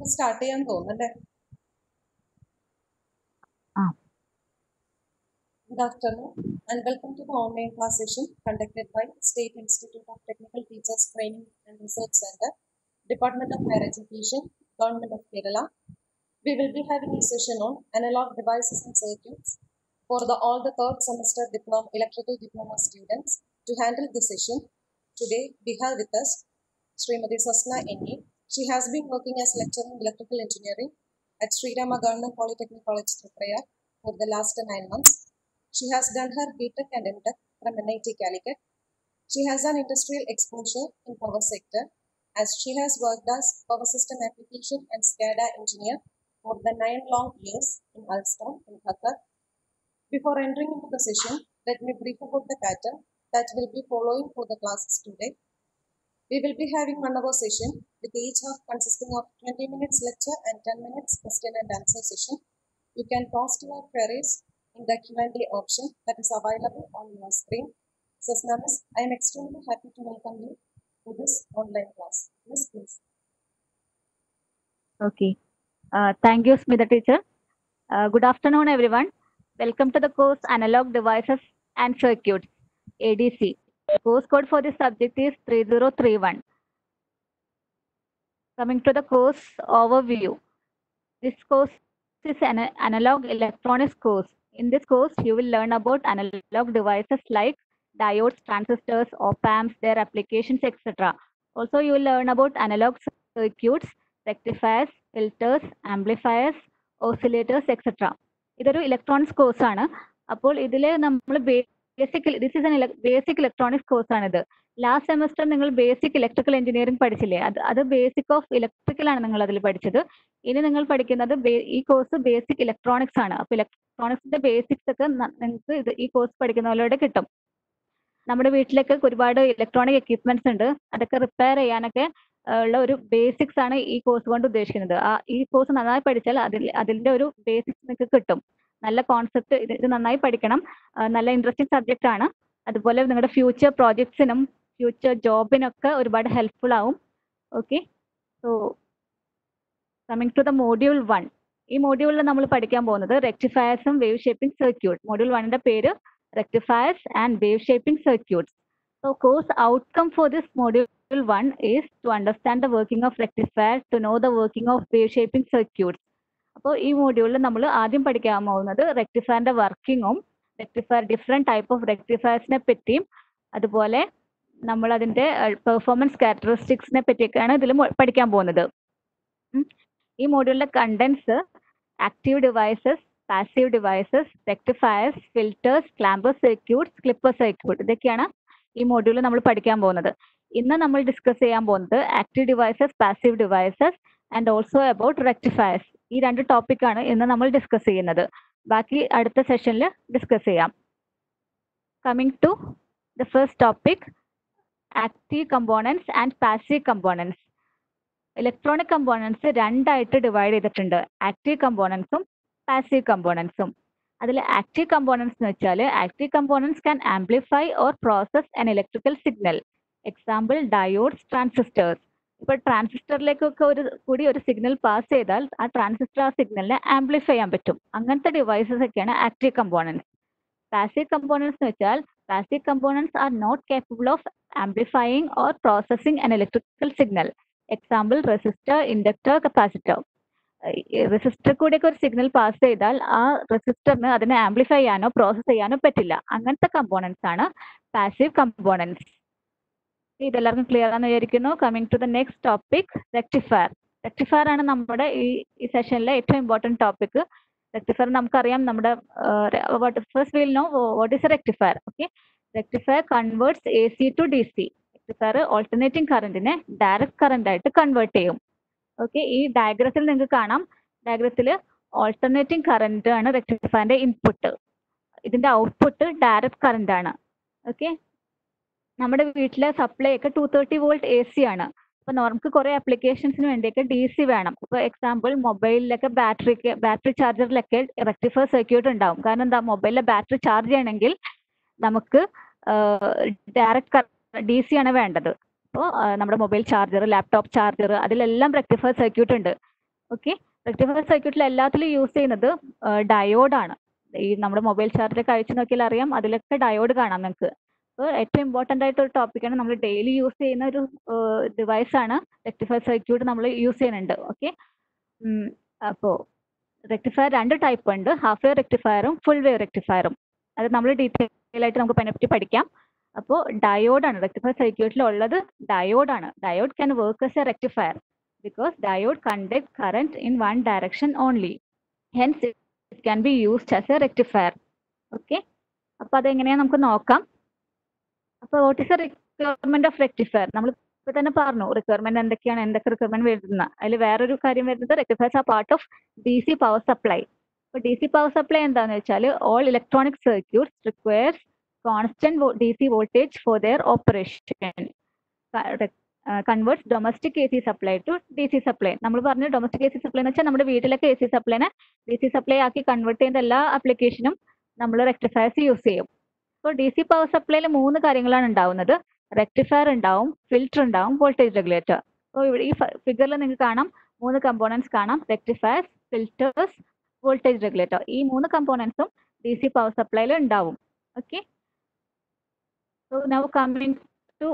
നമുക്ക് സ്റ്റാർട്ട് ചെയ്യാൻ തോന്നുന്നല്ലേ ആ. Good afternoon and welcome to the online class session conducted by State Institute of Technical Teachers Training and Research Center, Department of Higher Education, Government of Kerala. We will be having a session on analog devices and circuits for the all the third semester diploma electrical diploma students. To handle the session, today we have with us Srimati Sasna N.A. she has been working as lecturer in electrical engineering at Sri Rama Government Polytechnic College, Tripura for the last nine months. She has done her BTech and MTech from NIT Calicut. She has an industrial exposure in power sector as she has worked as power system application and SCADA engineer for the nine long years in Alstom in Qatar. Before entering into the session, let me brief about the pattern that will be following for the classes today. We will be having one hour session with each half consisting of 20 minutes lecture and 10 minutes question and answer session. You can post your queries in the Q&A option that is available on your screen. Sasna Miss, I am extremely happy to welcome you to this online class. Yes, please. Okay. Uh, thank you, Smita teacher. Uh, good afternoon, everyone. Welcome to the course Analog Devices and Circuits, ADC. The course code for this subject is 3031. Coming to the course overview. This course is an analog electronics course. In this course, you will learn about analog devices like diodes, transistors, op amps, their applications, etc. Also, you will learn about analog circuits, rectifiers, filters, amplifiers, oscillators, etc. ഇതൊരു electronics course ആണ് അപ്പോൾ ഇതിൽ നമ്മൾ basic this is an basic electronics course ആണിത്. Last semester നിങ്ങൾ basic electrical engineering പഠിച്ചില്ലേ? അത് അത് ബേസിക് ഓഫ് ഇലക്ട്രിക്കൽ ആണ് നിങ്ങൾ അതിൽ പഠിച്ചത്. ഇനി നിങ്ങൾ പഠിക്കുന്നത് ഈ കോഴ്സ് ബേസിക് ഇലക്ട്രോണിക്സ് ആണ്. അപ്പൊ ഇലക്ട്രോണിക്സിന്റെ ബേസിക്സ് ഒക്കെ നിങ്ങൾക്ക് ഇത് ഈ കോഴ്സ് പഠിക്കുന്നവരോട് കിട്ടും. നമ്മുടെ വീട്ടിലൊക്കെ ഒരുപാട് ഇലക്ട്രോണിക് എക്യുപ്മെന്റ്സ് ഉണ്ട്. അതൊക്കെ റിപ്പയർ ചെയ്യാനൊക്കെ ഉള്ള ഒരു ബേസിക്സ് ആണ് ഈ കോഴ്സ് കൊണ്ട് ഉദ്ദേശിക്കുന്നത്. ആ ഈ കോഴ്സ് നന്നായി പഠിച്ചാൽ അതിൽ അതിന്റെ ഒരു ബേസിക്സ് നിങ്ങൾക്ക് കിട്ടും. നല്ല കോൺസെപ്റ്റ് ഇത് ഇത് നന്നായി പഠിക്കണം. നല്ല ഇൻട്രസ്റ്റിംഗ് സബ്ജക്റ്റ് ആണ്. അതുപോലെ നിങ്ങളുടെ ഫ്യൂച്ചർ പ്രോജക്ട്സിനും ഫ്യൂച്ചർ ജോബിനൊക്കെ ഒരുപാട് ഹെൽപ്ഫുൾ ആവും. Okay so coming to the module one ഈ മോഡ്യൂളിൽ നമ്മൾ പഠിക്കാൻ പോകുന്നത് റെക്ടിഫയേഴ്സും വേവ് ഷേപ്പിംഗ് സർക്യൂട്ട് മോഡ്യൂൾ വണ്ണിന്റെ പേര് rectifiers and wave shaping circuits so course outcome for this module one is to understand the working of rectifier to know the working of wave shaping circuits അപ്പോൾ ഈ മോഡ്യൂളിൽ നമ്മൾ ആദ്യം പഠിക്കാൻ പോകുന്നത് റെക്ടിഫയറിന്റെ വർക്കിങ്ങും റെക്ടിഫയർ ഡിഫറെന്റ് ടൈപ്പ് ഓഫ് റെക്ടിഫയേഴ്സിനെ പറ്റിയും അതുപോലെ നമ്മൾ അതിന്റെ പെർഫോമൻസ് ക്യാരക്ടറിസ്റ്റിക്സിനെ പറ്റിയൊക്കെയാണ് ഇതിൽ പഠിക്കാൻ പോകുന്നത്. ഈ മോഡ്യൂളിലെ contents active devices passive devices rectifiers filters clamper circuits clipper circuit ഇതൊക്കെയാണ് ഈ മോഡ്യൂളിൽ നമ്മൾ പഠിക്കാൻ പോകുന്നത്. ഇന്ന് നമ്മൾ ഡിസ്കസ് ചെയ്യാൻ പോകുന്നത് active devices passive devices and also about rectifiers ഈ രണ്ട് ടോപ്പിക്കാണ് ഇന്ന് നമ്മൾ ഡിസ്കസ് ചെയ്യുന്നത്. ബാക്കി അടുത്ത സെഷനിൽ ഡിസ്കസ് ചെയ്യാം. Coming to the first topic active components and passive components electronic components രണ്ടായിട്ട് ഡിവൈഡ് ചെയ്തിട്ടുണ്ട്. ആക്റ്റീവ് കമ്പോണൻസും പാസീവ് കമ്പോണൻസും അതിൽ ആക്റ്റീവ് കമ്പോണൻസ് എന്ന് വെച്ചാൽ active components can amplify or process an electrical signal example diodes transistors ഇപ്പൊ ട്രാൻസിസ്റ്ററിലേക്കൊക്കെ ഒരു കൂടി ഒരു സിഗ്നൽ പാസ് ചെയ്താൽ ആ ട്രാൻസിസ്റ്റർ ആ സിഗ്നലിനെ ആംപ്ലിഫൈ ചെയ്യാൻ പറ്റും. അങ്ങനത്തെ ഡിവൈസസ് ഒക്കെയാണ് ആക്റ്റീവ് കമ്പോണൻസ് പാസീവ് കമ്പോണൻസ് എന്ന് വെച്ചാൽ passive components are not capable of amplifying or processing an electrical signal example resistor inductor capacitor resistor കൂടെയൊക്കെ ഒരു സിഗ്നൽ പാസ് ചെയ്താൽ ആ റെസിസ്റ്ററിന് അതിനെ ആംപ്ലിഫൈ ചെയ്യാനോ പ്രോസസ് ചെയ്യാനോ പറ്റില്ല. അങ്ങനത്തെ കമ്പോണൻസ് ആണ് പാസീവ് കമ്പോണൻസ് ഇതെല്ലാവർക്കും ക്ലിയർ ആണെന്ന് വിചാരിക്കുന്നു. Coming to the next topic rectifier rectifier ആണ് നമ്മുടെ ഈ ഈ സെഷനിലെ ഏറ്റവും ഇമ്പോർട്ടന്റ് ടോപ്പിക് റെക്ടിഫയർ നമുക്കറിയാം നമ്മുടെ first will know what is a rectifier okay rectifier converts A C to D C rectifier alternating കറന്റിനെ ഡയറക്റ്റ് കറന്റ് ആയിട്ട് കൺവേർട്ട് ചെയ്യും. ഓക്കെ ഈ ഡയഗ്രത്തിൽ നിങ്ങൾക്ക് കാണാം. ഡയഗ്രത്തിൽ ഓൾട്ടർനേറ്റിംഗ് കറന്റ് ആണ് റെക്ടിഫയറിന്റെ ഇൻപുട്ട് ഇതിന്റെ ഔട്ട്പുട്ട് ഡയറക്റ്റ് കറന്റ് ആണ്. ഓക്കെ നമ്മുടെ വീട്ടിലെ സപ്ലൈ ഒക്കെ two thirty volt A C ആണ്. അപ്പൊ നമുക്ക് കുറെ ആപ്ലിക്കേഷൻസിന് വേണ്ടിയൊക്കെ ഡി സി വേണം. ഇപ്പൊ എക്സാമ്പിൾ മൊബൈലിലൊക്കെ ബാറ്ററിക്ക് ബാറ്ററി ചാർജറിലൊക്കെ റെക്ടിഫയർ സർക്യൂട്ട് ഉണ്ടാവും. കാരണം എന്താ മൊബൈലിലെ ബാറ്ററി ചാർജ് ചെയ്യണമെങ്കിൽ നമുക്ക് ഡയറക്റ്റ് ഡി സി ആണ് വേണ്ടത്. അപ്പോൾ നമ്മുടെ മൊബൈൽ ചാർജർ ലാപ്ടോപ്പ് ചാർജർ അതിലെല്ലാം റെക്ടിഫയർ സർക്യൂട്ട് ഉണ്ട്. ഓക്കെ റെക്ടിഫയർ സർക്യൂട്ടിൽ എല്ലാത്തിലും യൂസ് ചെയ്യുന്നത് ഡയോഡാണ് ഈ നമ്മുടെ മൊബൈൽ ചാർജർ അഴിച്ചു നോക്കിയാൽ അറിയാം അതിലൊക്കെ ഡയോഡ് കാണാം നിങ്ങൾക്ക് ഏറ്റവും ഇമ്പോർട്ടന്റ് ആയിട്ടൊരു ടോപ്പിക്കാണ് നമ്മൾ ഡെയിലി യൂസ് ചെയ്യുന്ന ഒരു ഡിവൈസ് ആണ് റെക്ടിഫയർ സർക്യൂട്ട് നമ്മൾ യൂസ് ചെയ്യുന്നുണ്ട്. ഓക്കെ അപ്പോൾ റെക്ടിഫയർ രണ്ട് ടൈപ്പ് ഉണ്ട്. ഹാഫ് വേവ് റെക്ടിഫയറും ഫുൾ വേവ് റെക്ടിഫയറും അത് നമ്മൾ ഡീറ്റെയിൽ ആയിട്ട് നമുക്ക് അതിനെപ്പറ്റി പഠിക്കാം. അപ്പോൾ ഡയോഡാണ് റെക്ടിഫയർ സർക്യൂട്ടിൽ ഉള്ളത് ഡയോഡാണ് diode can work as a rectifier because diode conduct current in one direction only hence it can be used as a rectifier okay അപ്പോൾ അതെങ്ങനെയാ നമുക്ക് നോക്കാം. Is a requirement of rectifier നമ്മൾ ഇപ്പൊ തന്നെ പറഞ്ഞു റിക്വയർമെന്റ് എന്തൊക്കെയാണ് എന്തൊക്കെ റിക്വയർമെന്റ് വരുന്ന അതിൽ വേറൊരു കാര്യം വരുന്നത് rectifiers are part of D C power supply ഇപ്പൊ ഡി സി പവർ സപ്ലൈ എന്താന്ന് വെച്ചാൽ all electronic circuits requires constant D C voltage for their operation converts domestic A C supply to D C supply നമ്മൾ പറഞ്ഞു domestic A C supply എന്ന് വെച്ചാൽ നമ്മുടെ വീട്ടിലൊക്കെ A C സപ്ലൈനെ ഡി സി സപ്ലൈ ആക്കി കൺവേർട്ട് ചെയ്യുന്ന എല്ലാ ആപ്ലിക്കേഷനും നമ്മൾ റെക്ടിഫയർസ് യൂസ് ചെയ്യും. അപ്പോൾ ഡി സി പവർ സപ്ലൈയിൽ മൂന്ന് കാര്യങ്ങളാണ് ഉണ്ടാവുന്നത്. റെക്ടിഫയർ ഉണ്ടാവും ഫിൽറ്റർ ഉണ്ടാവും വോൾട്ടേജ് റെഗുലേറ്റർ അപ്പോൾ ഇവിടെ ഈ ഫിഗറിൽ നിങ്ങൾക്ക് കാണാം മൂന്ന് കമ്പോണൻസ് കാണാം. റെക്ടിഫയർസ് ഫിൽറ്റേഴ്സ് വോൾട്ടേജ് റെഗുലേറ്റർ ഈ മൂന്ന് കമ്പോണൻസും ഡി സി പവർ സപ്ലൈയിൽ ഉണ്ടാവും. Okay so now coming to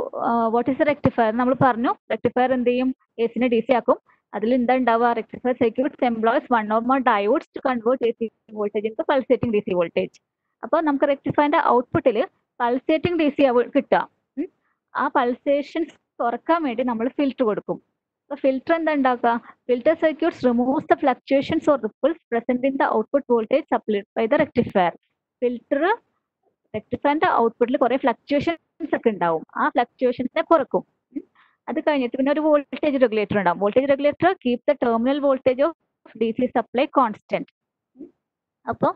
what is rectifier നമ്മൾ പറഞ്ഞു. റെക്ടിഫയർ എന്ത് ചെയ്യും? എ സിനെ ഡി സി ആക്കും. അതിൽ എന്താ ഉണ്ടാവുക? Rectifier circuits employs one or more diodes to convert A C voltage into pulsating D C voltage അപ്പോൾ നമുക്ക് റെക്ടിഫയറിന്റെ ഔട്ട്പുട്ടിൽ പൾസേറ്റിംഗ് ഡി സി കിട്ടുക ആ പൾസേഷൻസ് കുറയ്ക്കാൻ വേണ്ടി നമ്മൾ ഫിൽറ്റർ കൊടുക്കും. അപ്പോൾ ഫിൽറ്റർ എന്താ ഉണ്ടാക്കുക filter circuits removes the fluctuations or ripples present in the output voltage supplied by the rectifier filter റെക്ടിഫയറിന്റെ ഔട്ട്പുട്ടിൽ കുറെ ഫ്ലക്ച്വേഷൻസ് ഒക്കെ ഉണ്ടാവും ആ ഫ്ലക്ച്വേഷൻസിനെ കുറക്കും. അത് കഴിഞ്ഞിട്ട് പിന്നെ ഒരു വോൾട്ടേജ് റെഗുലേറ്റർ ഉണ്ടാവും voltage regulator keep the terminal voltage of D C supply constant അപ്പോൾ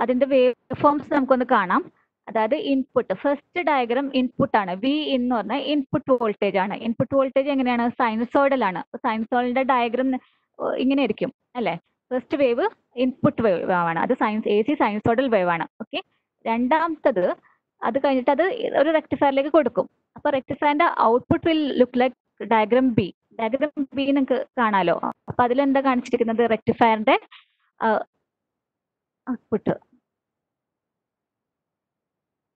അതിന്റെ വേവ് ഫോംസ് നമുക്കൊന്ന് കാണാം. അതായത് ഇൻപുട്ട് ഫസ്റ്റ് ഡയഗ്രാം ഇൻപുട്ട് ആണ്. വി എന്ന് പറഞ്ഞാൽ ഇൻപുട്ട് വോൾട്ടേജ് ആണ്. ഇൻപുട്ട് വോൾട്ടേജ് എങ്ങനെയാണ്? സൈനസോയിഡൽ ആണ്. സൈനസോയിഡിന്റെ ഡയഗ്രാം ഇങ്ങനെ ആയിരിക്കും അല്ലെ? ഫസ്റ്റ് വേവ് ഇൻപുട്ട് വേവ് ആണ്. അത് science A C sinusoidal wave ആണ്. ഓക്കെ രണ്ടാമത്തത് അത് കഴിഞ്ഞിട്ട് അത് ഒരു റെക്ടിഫയറിലേക്ക് കൊടുക്കും. അപ്പൊ റെക്ടിഫയറിന്റെ output will look like diagram B diagram B നിങ്ങൾക്ക് കാണാലോ? അപ്പൊ അതിലെന്താ കാണിച്ചിരിക്കുന്നത്? റെക്ടിഫയറിന്റെ output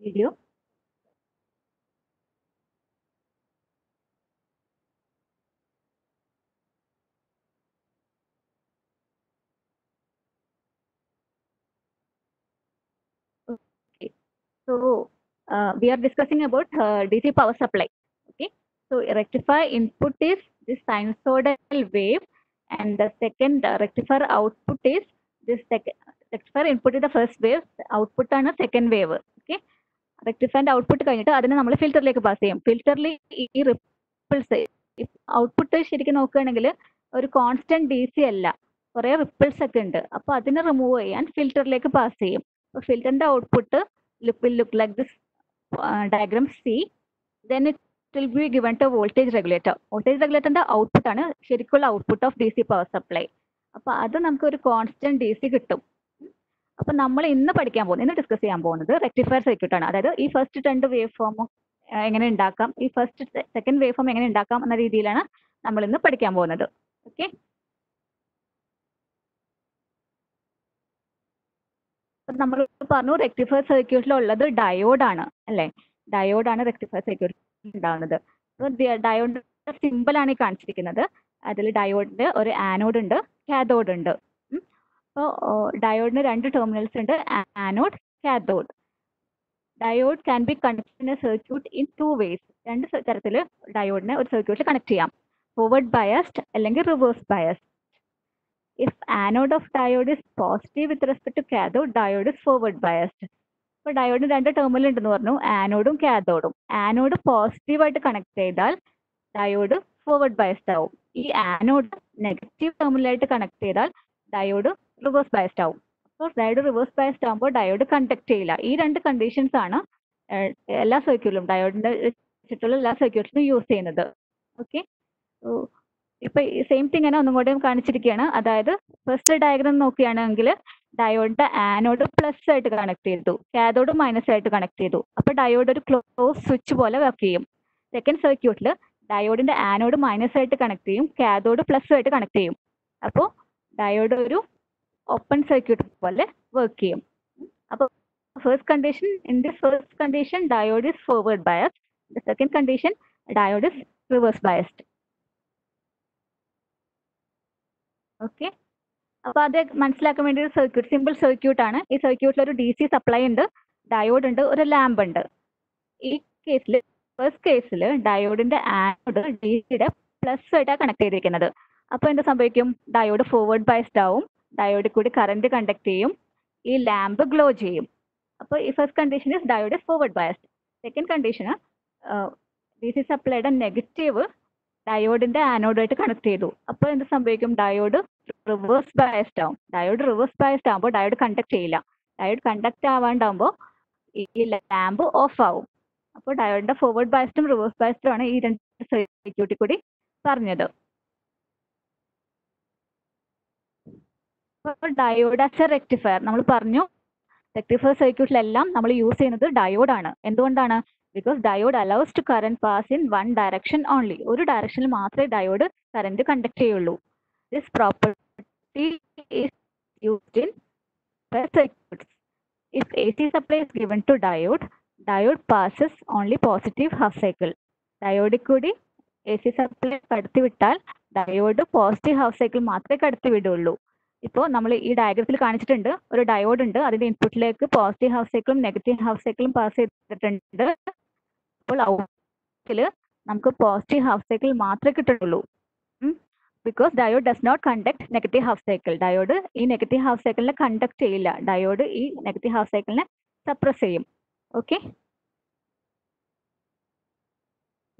video. Okay, so uh, we are discussing about uh, DC power supply. Okay, so rectifier input is this sinusoidal wave, and the second uh, rectifier output is this second rectifier input is the first wave, output on a second wave. റെക്ടിഫയറിന്റെ output കഴിഞ്ഞിട്ട് അതിനെ നമ്മൾ ഫിൽറ്ററിലേക്ക് pass ചെയ്യും. ഫിൽറ്ററിൽ ഈ ripples output ശരിക്കും നോക്കുകയാണെങ്കിൽ ഒരു constant D C അല്ല. കുറെ റിപ്പിൾസ് ഒക്കെ ഉണ്ട്. അപ്പൊ അതിനെ റിമൂവ് ചെയ്യാൻ ഫിൽറ്ററിലേക്ക് പാസ് ചെയ്യും. അപ്പൊ ഫിൽറ്ററിന്റെ output look will look like this diagram C then it will be given to voltage regulator voltage റെഗുലേറ്ററിന്റെ ഔട്ട്പുട്ട് ആണ് ശരിക്കുള്ള output of D C power supply അപ്പൊ അത് നമുക്ക് ഒരു കോൺസ്റ്റന്റ് ഡി സി കിട്ടും. അപ്പൊ നമ്മൾ ഇന്ന് പഠിക്കാൻ പോകുന്നത് ഇന്ന് ഡിസ്കസ് ചെയ്യാൻ പോകുന്നത് റെക്ടിഫയർ സർക്യൂട്ട് ആണ്. അതായത് ഈ ഫസ്റ്റ് രണ്ട് വേവ് ഫോമും എങ്ങനെ ഉണ്ടാക്കാം ഈ ഫസ്റ്റ് സെക്കൻഡ് വേവ് ഫോം എങ്ങനെ ഉണ്ടാക്കാം എന്ന രീതിയിലാണ് നമ്മൾ ഇന്ന് പഠിക്കാൻ പോകുന്നത്. ഓക്കെ നമ്മൾ പറഞ്ഞു റെക്ടിഫയർ സർക്യൂട്ടിൽ ഉള്ളത് ഡയോഡാണ് അല്ലെ? ഡയോഡാണ് റെക്ടിഫയർ സർക്യൂട്ടിൽ ഉണ്ടാവുന്നത് ഡയോഡിന്റെ സിമ്പിൾ ആണ് ഈ കാണിച്ചിരിക്കുന്നത്. അതിൽ ഡയോഡിന്റെ ഒരു ആനോഡ് ഉണ്ട് കാഥോഡ് ഉണ്ട്. അപ്പോൾ ഡയോഡിന് രണ്ട് ടെർമിനൽസ് ഉണ്ട്. Anode cathode. Diode can be connect in a circuit in two ways രണ്ട് തരത്തിൽ ഡയോഡിനെ ഒരു സർക്യൂട്ടിൽ കണക്ട് ചെയ്യാം. ഫോർവേഡ് ബയസ്ഡ് അല്ലെങ്കിൽ reverse biased if anode of diode is positive with respect to cathode diode is forward biased ഇപ്പോൾ ഡയോഡിന് രണ്ട് ടെർമിനൽ ഉണ്ടെന്ന് പറഞ്ഞു. ആനോഡും കാഥോഡും. ആനോഡ് പോസിറ്റീവ് ആയിട്ട് കണക്ട് ചെയ്താൽ ഡയോഡ് ഫോർവേഡ് ബയസ്ഡ് ആവും. ഈ ആനോഡ് നെഗറ്റീവ് ടെർമിനലായിട്ട് കണക്ട് ചെയ്താൽ ഡയോഡ് റിവേഴ്സ് ബയസ്ഡ് ആവും. അപ്പോൾ ഡയോഡ് റിവേഴ്സ് ബയസ്ഡ് ആകുമ്പോൾ ഡയോഡ് കണ്ടക്ട് ചെയ്യില്ല. ഈ രണ്ട് കണ്ടീഷൻസ് ആണ് എല്ലാ സർക്യൂട്ടിലും ഡയോഡിന്റെ ചുറ്റുള്ള എല്ലാ സർക്യൂട്ടിലും യൂസ് ചെയ്യുന്നത്. ഓക്കെ ഇപ്പൊ സെയിം തിങ് തന്നെ ഒന്നും കൂടെ കാണിച്ചിരിക്കുകയാണ്. അതായത് ഫസ്റ്റ് ഡയഗ്രാം നോക്കുകയാണെങ്കിൽ ഡയോഡിന്റെ ആനോഡ് പ്ലസ് ആയിട്ട് കണക്ട് ചെയ്തു. കാഥോഡ് മൈനസ് ആയിട്ട് കണക്ട് ചെയ്തു. അപ്പൊ ഡയോഡ് ഒരു ക്ലോസ് സ്വിച്ച് പോലെ വർക്ക് ചെയ്യും. സെക്കൻഡ് സർക്യൂട്ടിൽ ഡയോഡിന്റെ ആനോഡ് മൈനസ് ആയിട്ട് കണക്ട് ചെയ്യും. കാഥോഡ് പ്ലസ് ആയിട്ട് കണക്ട് ചെയ്യും. അപ്പോൾ ഡയോഡ് ഒരു ഓപ്പൺ സർക്യൂട്ട് പോലെ വർക്ക് ചെയ്യും. അപ്പോൾ first condition in this first condition diode is forward bias the second condition diode is reverse biased okay അപ്പൊ അത് മനസ്സിലാക്കാൻ വേണ്ടി ഒരു സർക്യൂട്ട് സിമ്പിൾ സർക്യൂട്ട് ആണ്. ഈ സർക്യൂട്ടിൽ ഒരു ഡി സി സപ്ലൈ ഉണ്ട് ഡയോഡ് ഉണ്ട് ഒരു ലാമ്പ് ഉണ്ട്. ഈ കേസിൽ ഫസ്റ്റ് കേസിൽ ഡയോഡിന്റെ ആനോഡ് ഡി സിയുടെ പ്ലസ് ആയിട്ടാണ് കണക്ട് ചെയ്തിരിക്കുന്നത്. അപ്പൊ എന്ത് സംഭവിക്കും? ഡയോഡ് ഫോർവേഡ് ബയസ്ഡ് ആവും. ഡയോഡിൽ കൂടി കറന്റ് കണ്ടക്ട് ചെയ്യും. ഈ ലാമ്പ് ഗ്ലോ ചെയ്യും. അപ്പോൾ ഈ first condition is diode forward biased second condition D C സപ്ലൈയുടെ negative ഡയോഡിന്റെ ആനോഡായിട്ട് കണക്ട് ചെയ്തു. അപ്പോൾ എന്ത് സംഭവിക്കും? ഡയോഡ് റിവേഴ്സ് ബയസ്ഡ് ആവും. ഡയോഡ് റിവേഴ്സ് ബയസ്ഡ് ആകുമ്പോൾ ഡയോഡ് കണ്ടക്ട് ചെയ്യില്ല. ഡയോഡ് കണ്ടക്ട് ആവാണ്ടാകുമ്പോൾ ഈ ലാമ്പ് ഓഫ് ആവും. അപ്പോൾ ഡയോഡിന്റെ ഫോർവേഡ് ബയസ്ഡും റിവേഴ്സ് ബയസ്ഡും ആണ് ഈ രണ്ട് സർക്യൂട്ടിൽ കൂടി പറഞ്ഞത്. ഡയോഡ് ആസ് എ റെക്ടിഫയർ നമ്മൾ പറഞ്ഞു റെക്ടിഫയർ സർക്യൂട്ടിലെല്ലാം നമ്മൾ യൂസ് ചെയ്യുന്നത് ഡയോഡ് ആണ്. എന്തുകൊണ്ടാണ്? Because diode allows to current pass in one direction only ഒരു ഡയറക്ഷനിൽ മാത്രമേ ഡയോഡ് കറന്റ് കണ്ടക്ട് ചെയ്യുള്ളൂ. This property is used in circuits if A C supply is given to diode diode passes only positive half cycle ഡയോഡിൽ കൂടി A C supply കടത്തി വിട്ടാൽ diode positive half cycle മാത്രമേ കടത്തി വിടുള്ളൂ ഇപ്പോൾ നമ്മൾ ഈ ഡയഗ്രത്തിൽ കാണിച്ചിട്ടുണ്ട്. ഒരു ഡയോഡ് ഉണ്ട്. അതിന്റെ ഇൻപുട്ടിലേക്ക് പോസിറ്റീവ് ഹാഫ് സൈക്കിളും നെഗറ്റീവ് ഹാഫ് സൈക്കിളും പാസ് ചെയ്തിട്ടുണ്ട്. അപ്പോൾ ഔട്ട്പുട്ടിൽ നമുക്ക് പോസിറ്റീവ് ഹാഫ് സൈക്കിൾ മാത്രമേ കിട്ടുള്ളൂ because diode does not conduct negative half cycle diode ഈ നെഗറ്റീവ് ഹാഫ് സൈക്കിളിനെ കണ്ടക്ട് ചെയ്യില്ല. ഡയോഡ് ഈ നെഗറ്റീവ് ഹാഫ് സൈക്കിളിനെ സപ്രസ് ചെയ്യും. ഓക്കെ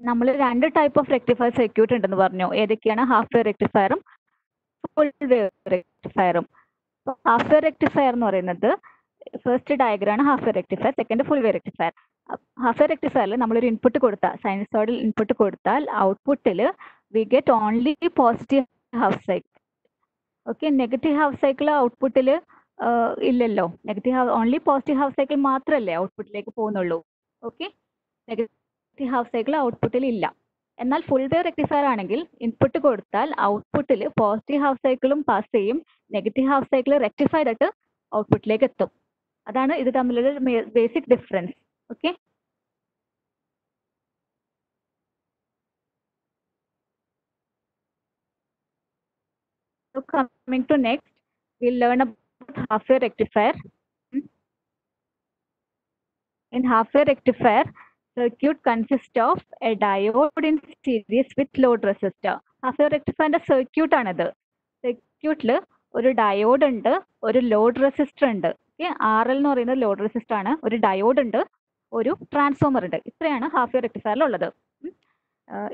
നമ്മൾ രണ്ട് ടൈപ്പ് ഓഫ് റെക്ടിഫയർ സർക്യൂട്ട് ഉണ്ടെന്ന് പറഞ്ഞു. ഏതൊക്കെയാണ്? ഹാഫ് വേ റെക്ടിഫയറും റെക്ടിഫയറും ഹാഫ് റെക്ടിഫയർ എന്ന് പറയുന്നത് first ഡയഗ്രാണ് half rectifier second full wave rectifier half റെക്ടിഫയറിൽ നമ്മളൊരു ഇൻപുട്ട് കൊടുത്താൽ സൈനസോയിഡൽ ഇൻപുട്ട് കൊടുത്താൽ ഔട്ട്പുട്ടിൽ we get only positive half cycle okay negative half cycle ഔട്ട്പുട്ടിൽ ഇല്ലല്ലോ. Negative only positive half cycle മാത്രമല്ലേ ഔട്ട്പുട്ടിലേക്ക് പോകുന്നുള്ളൂ. ഓക്കെ നെഗറ്റീവ് ഹാഫ് സൈക്കിൾ ഔട്ട്പുട്ടിൽ ഇല്ല. എന്നാൽ ഫുൾ വേവ് റെക്ടിഫയർ ആണെങ്കിൽ ഇൻപുട്ട് കൊടുത്താൽ ഔട്ട്പുട്ടിൽ പോസിറ്റീവ് ഹാഫ് സൈക്കിളും പാസ് ചെയ്യും. നെഗറ്റീവ് ഹാഫ് സൈക്കിൾ റെക്ടിഫൈ ചെയ്തിട്ട് ഔട്ട്പുട്ടിലേക്ക് എത്തും. അതാണ് ഇത് തമ്മിലുള്ള basic difference okay So coming to next, we'll learn about half-wave rectifier. In half-wave rectifier, circuit consists of a diode in series with load resistor. അസോ റെക്ടിഫയറിന്റെ സർക്യൂട്ട് ആണ് ആണിത്. സർക്യൂട്ടിൽ ഒരു ഡയോഡ് ഉണ്ട് ഒരു ലോഡ് റെസിസ്റ്റർ ഉണ്ട്. ആർ എൽ എന്ന് പറയുന്നത് ലോഡ് റെസിസ്റ്റർ ആണ്. ഒരു ഡയോഡ് ഉണ്ട് ഒരു ട്രാൻസ്ഫോമർ ഉണ്ട്. ഇത്രയാണ് ഹാഫ് റെക്ടിഫയറിൽ ഉള്ളത്.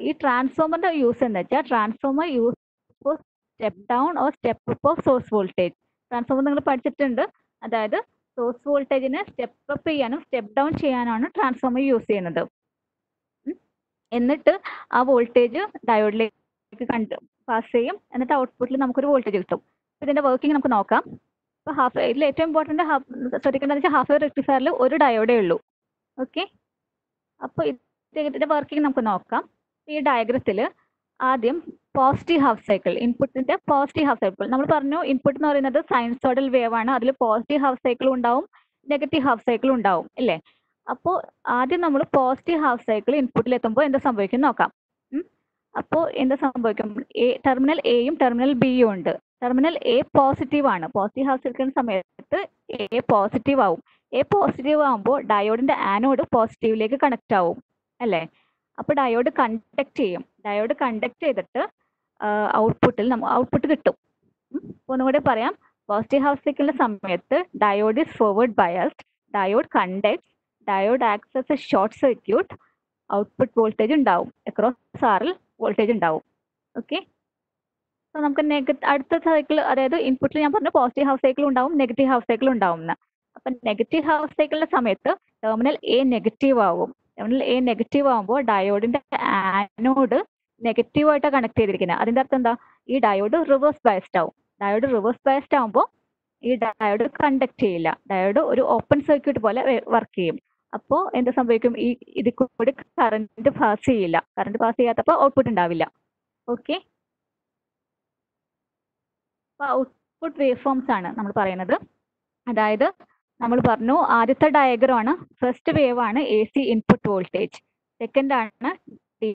ഈ ട്രാൻസ്ഫോമറിന്റെ യൂസ് എന്ന് വെച്ചാൽ transformer use for step down or step up of source voltage transformer നിങ്ങൾ പഠിച്ചിട്ടുണ്ട്. അതായത് സോഴ്സ് വോൾട്ടേജിനെ സ്റ്റെപ്പ് അപ്പ് ചെയ്യാനും സ്റ്റെപ്പ് ഡൗൺ ചെയ്യാനാണ് ട്രാൻസ്ഫോമർ യൂസ് ചെയ്യുന്നത്. എന്നിട്ട് ആ വോൾട്ടേജ് ഡയോഡിലേക്ക് കണ്ട് പാസ് ചെയ്യും. എന്നിട്ട് ഔട്ട്പുട്ടിൽ നമുക്കൊരു വോൾട്ടേജ് കിട്ടും. ഇതിന്റെ വർക്കിംഗ് നമുക്ക് നോക്കാം. ഇപ്പോൾ ഹാഫ് ഇതിൽ ഏറ്റവും ഇമ്പോർട്ടന്റ് ഹാഫ് ശ്രദ്ധിക്കേണ്ടത് വെച്ചാൽ ഹാഫ് റെക്ടിഫയറിൽ ഒരു ഡയോഡേ ഉള്ളൂ. ഓക്കെ അപ്പോൾ ഇതിന്റെ വർക്കിംഗ് നമുക്ക് നോക്കാം. ഈ ഡയഗ്രത്തിൽ ആദ്യം പോസിറ്റീവ് ഹാഫ് സൈക്കിൾ ഇൻപുട്ടിന്റെ പോസിറ്റീവ് ഹാഫ് സൈക്കിൾ നമ്മൾ പറഞ്ഞു ഇൻപുട്ട് എന്ന് പറയുന്നത് സൈൻസോഡൽ വേവ് ആണ്. അതിൽ പോസിറ്റീവ് ഹാഫ് സൈക്കിൾ ഉണ്ടാവും നെഗറ്റീവ് ഹാഫ് സൈക്കിൾ ഉണ്ടാവും അല്ലേ അപ്പോൾ ആദ്യം നമ്മൾ പോസിറ്റീവ് ഹാഫ് സൈക്കിൾ ഇൻപുട്ടിൽ എത്തുമ്പോൾ എന്താ സംഭവിക്കും നോക്കാം. അപ്പോൾ എന്താ സംഭവിക്കും? എ ടെർമിനൽ എയും ടെർമിനൽ ബിയും ഉണ്ട്. ടെർമിനൽ എ പോസിറ്റീവ് ആണ്. പോസിറ്റീവ് ഹാഫ് സൈക്കിളിന്റെ സമയത്ത് എ പോസിറ്റീവ് ആവും. എ പോസിറ്റീവ് ആകുമ്പോൾ ഡയോഡിന്റെ ആനോഡ് പോസിറ്റീവിലേക്ക് കണക്ട് ആവും അല്ലേ? അപ്പോൾ ഡയോഡ് കണ്ടക്ട് ചെയ്യും. ഡയോഡ് കണ്ടക്ട് ചെയ്തിട്ട് ഔട്ട്പുട്ടിൽ ഔട്ട്പുട്ട് കിട്ടും. ഒന്നുകൂടെ പറയാം. പോസിറ്റീവ് ഹാഫ് സൈക്കിളിന്റെ സമയത്ത് diode is forward biased diode conduct diode acts as short circuit output voltage ഉണ്ടാവും. അക്രോസ് ആറിൽ വോൾട്ടേജ് ഉണ്ടാവും. ഓക്കെ അപ്പോൾ നമുക്ക് നെഗറ്റ് അടുത്ത സൈക്കിൾ അതായത് ഇൻപുട്ടിൽ ഞാൻ പറഞ്ഞു പോസിറ്റീവ് ഹാഫ് സൈക്കിൾ ഉണ്ടാവും നെഗറ്റീവ് ഹാഫ് സൈക്കിൾ ഉണ്ടാവും എന്ന് അപ്പം നെഗറ്റീവ് ഹാഫ് സൈക്കിളിന്റെ സമയത്ത് ടെർമിനൽ എ നെഗറ്റീവ് ആവും. ടെർമിനൽ എ നെഗറ്റീവ് ആകുമ്പോൾ ഡയോഡിന്റെ ആനോഡ് നെഗറ്റീവ് ആയിട്ടാണ് കണക്ട് ചെയ്തിരിക്കുന്നത് അതിന്റെ അർത്ഥം എന്താ? ഈ ഡയോഡ് റിവേഴ്സ് ബയസ്ഡ് ആവും. ഡയോഡ് റിവേഴ്സ് ബയസ്ഡ് ആവുമ്പോൾ ഈ ഡയോഡ് കണ്ടക്ട് ചെയ്യില്ല. ഡയോഡ് ഒരു ഓപ്പൺ സർക്യൂട്ട് പോലെ വർക്ക് ചെയ്യും. അപ്പോൾ എന്ത് സംഭവിക്കും? ഈ ഇതിൽ കൂടി കറണ്ട് പാസ് ചെയ്യില്ല. കറണ്ട് പാസ് ചെയ്യാത്തപ്പോൾ ഔട്ട്പുട്ട് ഉണ്ടാവില്ല. ഓക്കെ ഔട്ട്പുട്ട് വേവ് ഫോംസ് ആണ് നമ്മൾ പറയുന്നത്. അതായത് നമ്മൾ പറഞ്ഞു ആദ്യത്തെ ഡയഗ്രം ആണ്. ഫസ്റ്റ് വേവ് ആണ് A C input voltage second ആണ് ഡി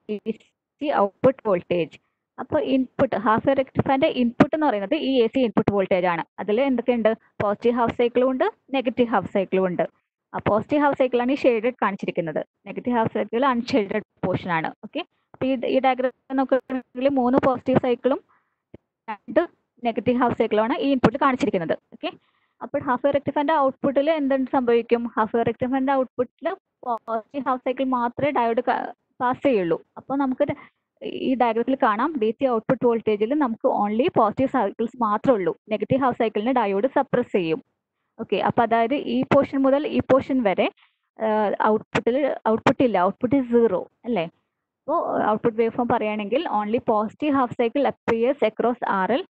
സി ഔട്ട്പുട്ട് വോൾട്ടേജ് അപ്പോൾ ഇൻപുട്ട് ഹാഫ് റെക്ടിഫയറിന്റെ ഇൻപുട്ട് എന്ന് പറയുന്നത് ഈ എ സി ഇൻപുട്ട് വോൾട്ടേജ് ആണ്. അതിൽ എന്തൊക്കെയുണ്ട്? പോസിറ്റീവ് ഹാഫ് സൈക്കിളും ഉണ്ട് നെഗറ്റീവ് ഹാഫ് സൈക്കിളും ഉണ്ട്. പോസിറ്റീവ് ഹാഫ് സൈക്കിളാണ് ഈ ഷെയ്ഡഡ് കാണിച്ചിരിക്കുന്നത്. Negative half cycle unshaded portion ആണ്. ഓക്കെ അപ്പോൾ ഈ ഈ ഡയഗ്രാം നോക്കുകയാണെങ്കിൽ മൂന്ന് പോസിറ്റീവ് സൈക്കിളും രണ്ട് നെഗറ്റീവ് ഹാഫ് സൈക്കിളാണ് ഈ ഇൻപുട്ട് കാണിച്ചിരിക്കുന്നത്. ഓക്കെ അപ്പോൾ ഹാഫ് റെക്ടിഫയറിന്റെ ഔട്ട്പുട്ടിൽ എന്തെന്ന് സംഭവിക്കും? ഹാഫ് റെക്ടിഫയറിന്റെ ഔട്ട്പുട്ടിൽ പോസിറ്റീവ് ഹാഫ് സൈക്കിൾ മാത്രമേ ഡയോഡ് പാസ് ചെയ്യുള്ളൂ അപ്പോൾ നമുക്ക് ഈ ഡയഗ്രത്തിൽ കാണാം ഡി സി ഔട്ട്പുട്ട് വോൾട്ടേജിൽ നമുക്ക് ഓൺലി പോസിറ്റീവ് സൈക്കിൾസ് മാത്രമേ ഉള്ളൂ. നെഗറ്റീവ് ഹാഫ് സൈക്കിളിന് ഡയോഡ് സപ്രസ് ചെയ്യും. ഓക്കെ അപ്പൊ അതായത് ഈ പോർഷൻ മുതൽ ഈ പോർഷൻ വരെ ഔട്ട്പുട്ടിൽ ഔട്ട്പുട്ട് ഇല്ല. ഔട്ട്പുട്ട് സീറോ അല്ലേ? അപ്പോൾ ഔട്ട്പുട്ട് വേവ് ഫോം പറയുകയാണെങ്കിൽ only positive half cycle appears across R L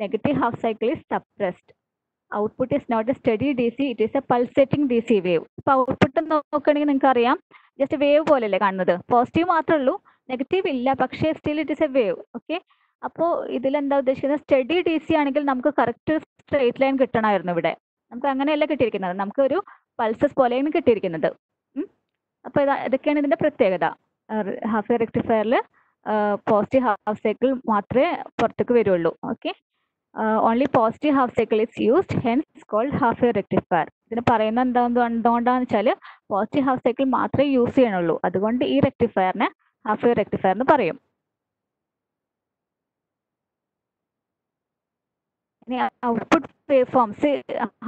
negative half cycle is suppressed output is not a steady D C it is a pulsating D C wave ഇപ്പൊ output നോക്കുകയാണെങ്കിൽ നിങ്ങൾക്ക് അറിയാം just wave പോലെയല്ലേ കാണുന്നത്. Positive മാത്രമേ ഉള്ളൂ നെഗറ്റീവ് ഇല്ല പക്ഷേ still it is a wave okay അപ്പോൾ ഇതിലെന്താ ഉദ്ദേശിക്കുന്നത്? സ്റ്റഡി ഡി സി ആണെങ്കിൽ നമുക്ക് കറക്റ്റ് സ്ട്രേറ്റ് ലൈൻ കിട്ടണമായിരുന്നു ഇവിടെ. നമുക്ക് അങ്ങനെയല്ല കിട്ടിയിരിക്കുന്നത്. നമുക്ക് ഒരു പൾസസ് പോലെയാണ് കിട്ടിയിരിക്കുന്നത്. അപ്പോൾ ഇതാ ഇതൊക്കെയാണ് ഇതിന്റെ പ്രത്യേകത. ഹാഫ് റെക്ടിഫയറിൽ പോസിറ്റീവ് ഹാഫ് സൈക്കിൾ മാത്രമേ പുറത്തേക്ക് വരുള്ളൂ okay only positive half cycle is used called called half rectifier. ഇതിന് പറയുന്നത് എന്താ വെച്ചാൽ പോസിറ്റീവ് ഹാഫ് സൈക്കിൾ മാത്രമേ യൂസ് ചെയ്യണുള്ളൂ. അതുകൊണ്ട് ഈ റെക്ടിഫയറിനെ ഹാഫ് വേവ് റെക്ടിഫയർ എന്ന് പറയും. ഇനി output wave forms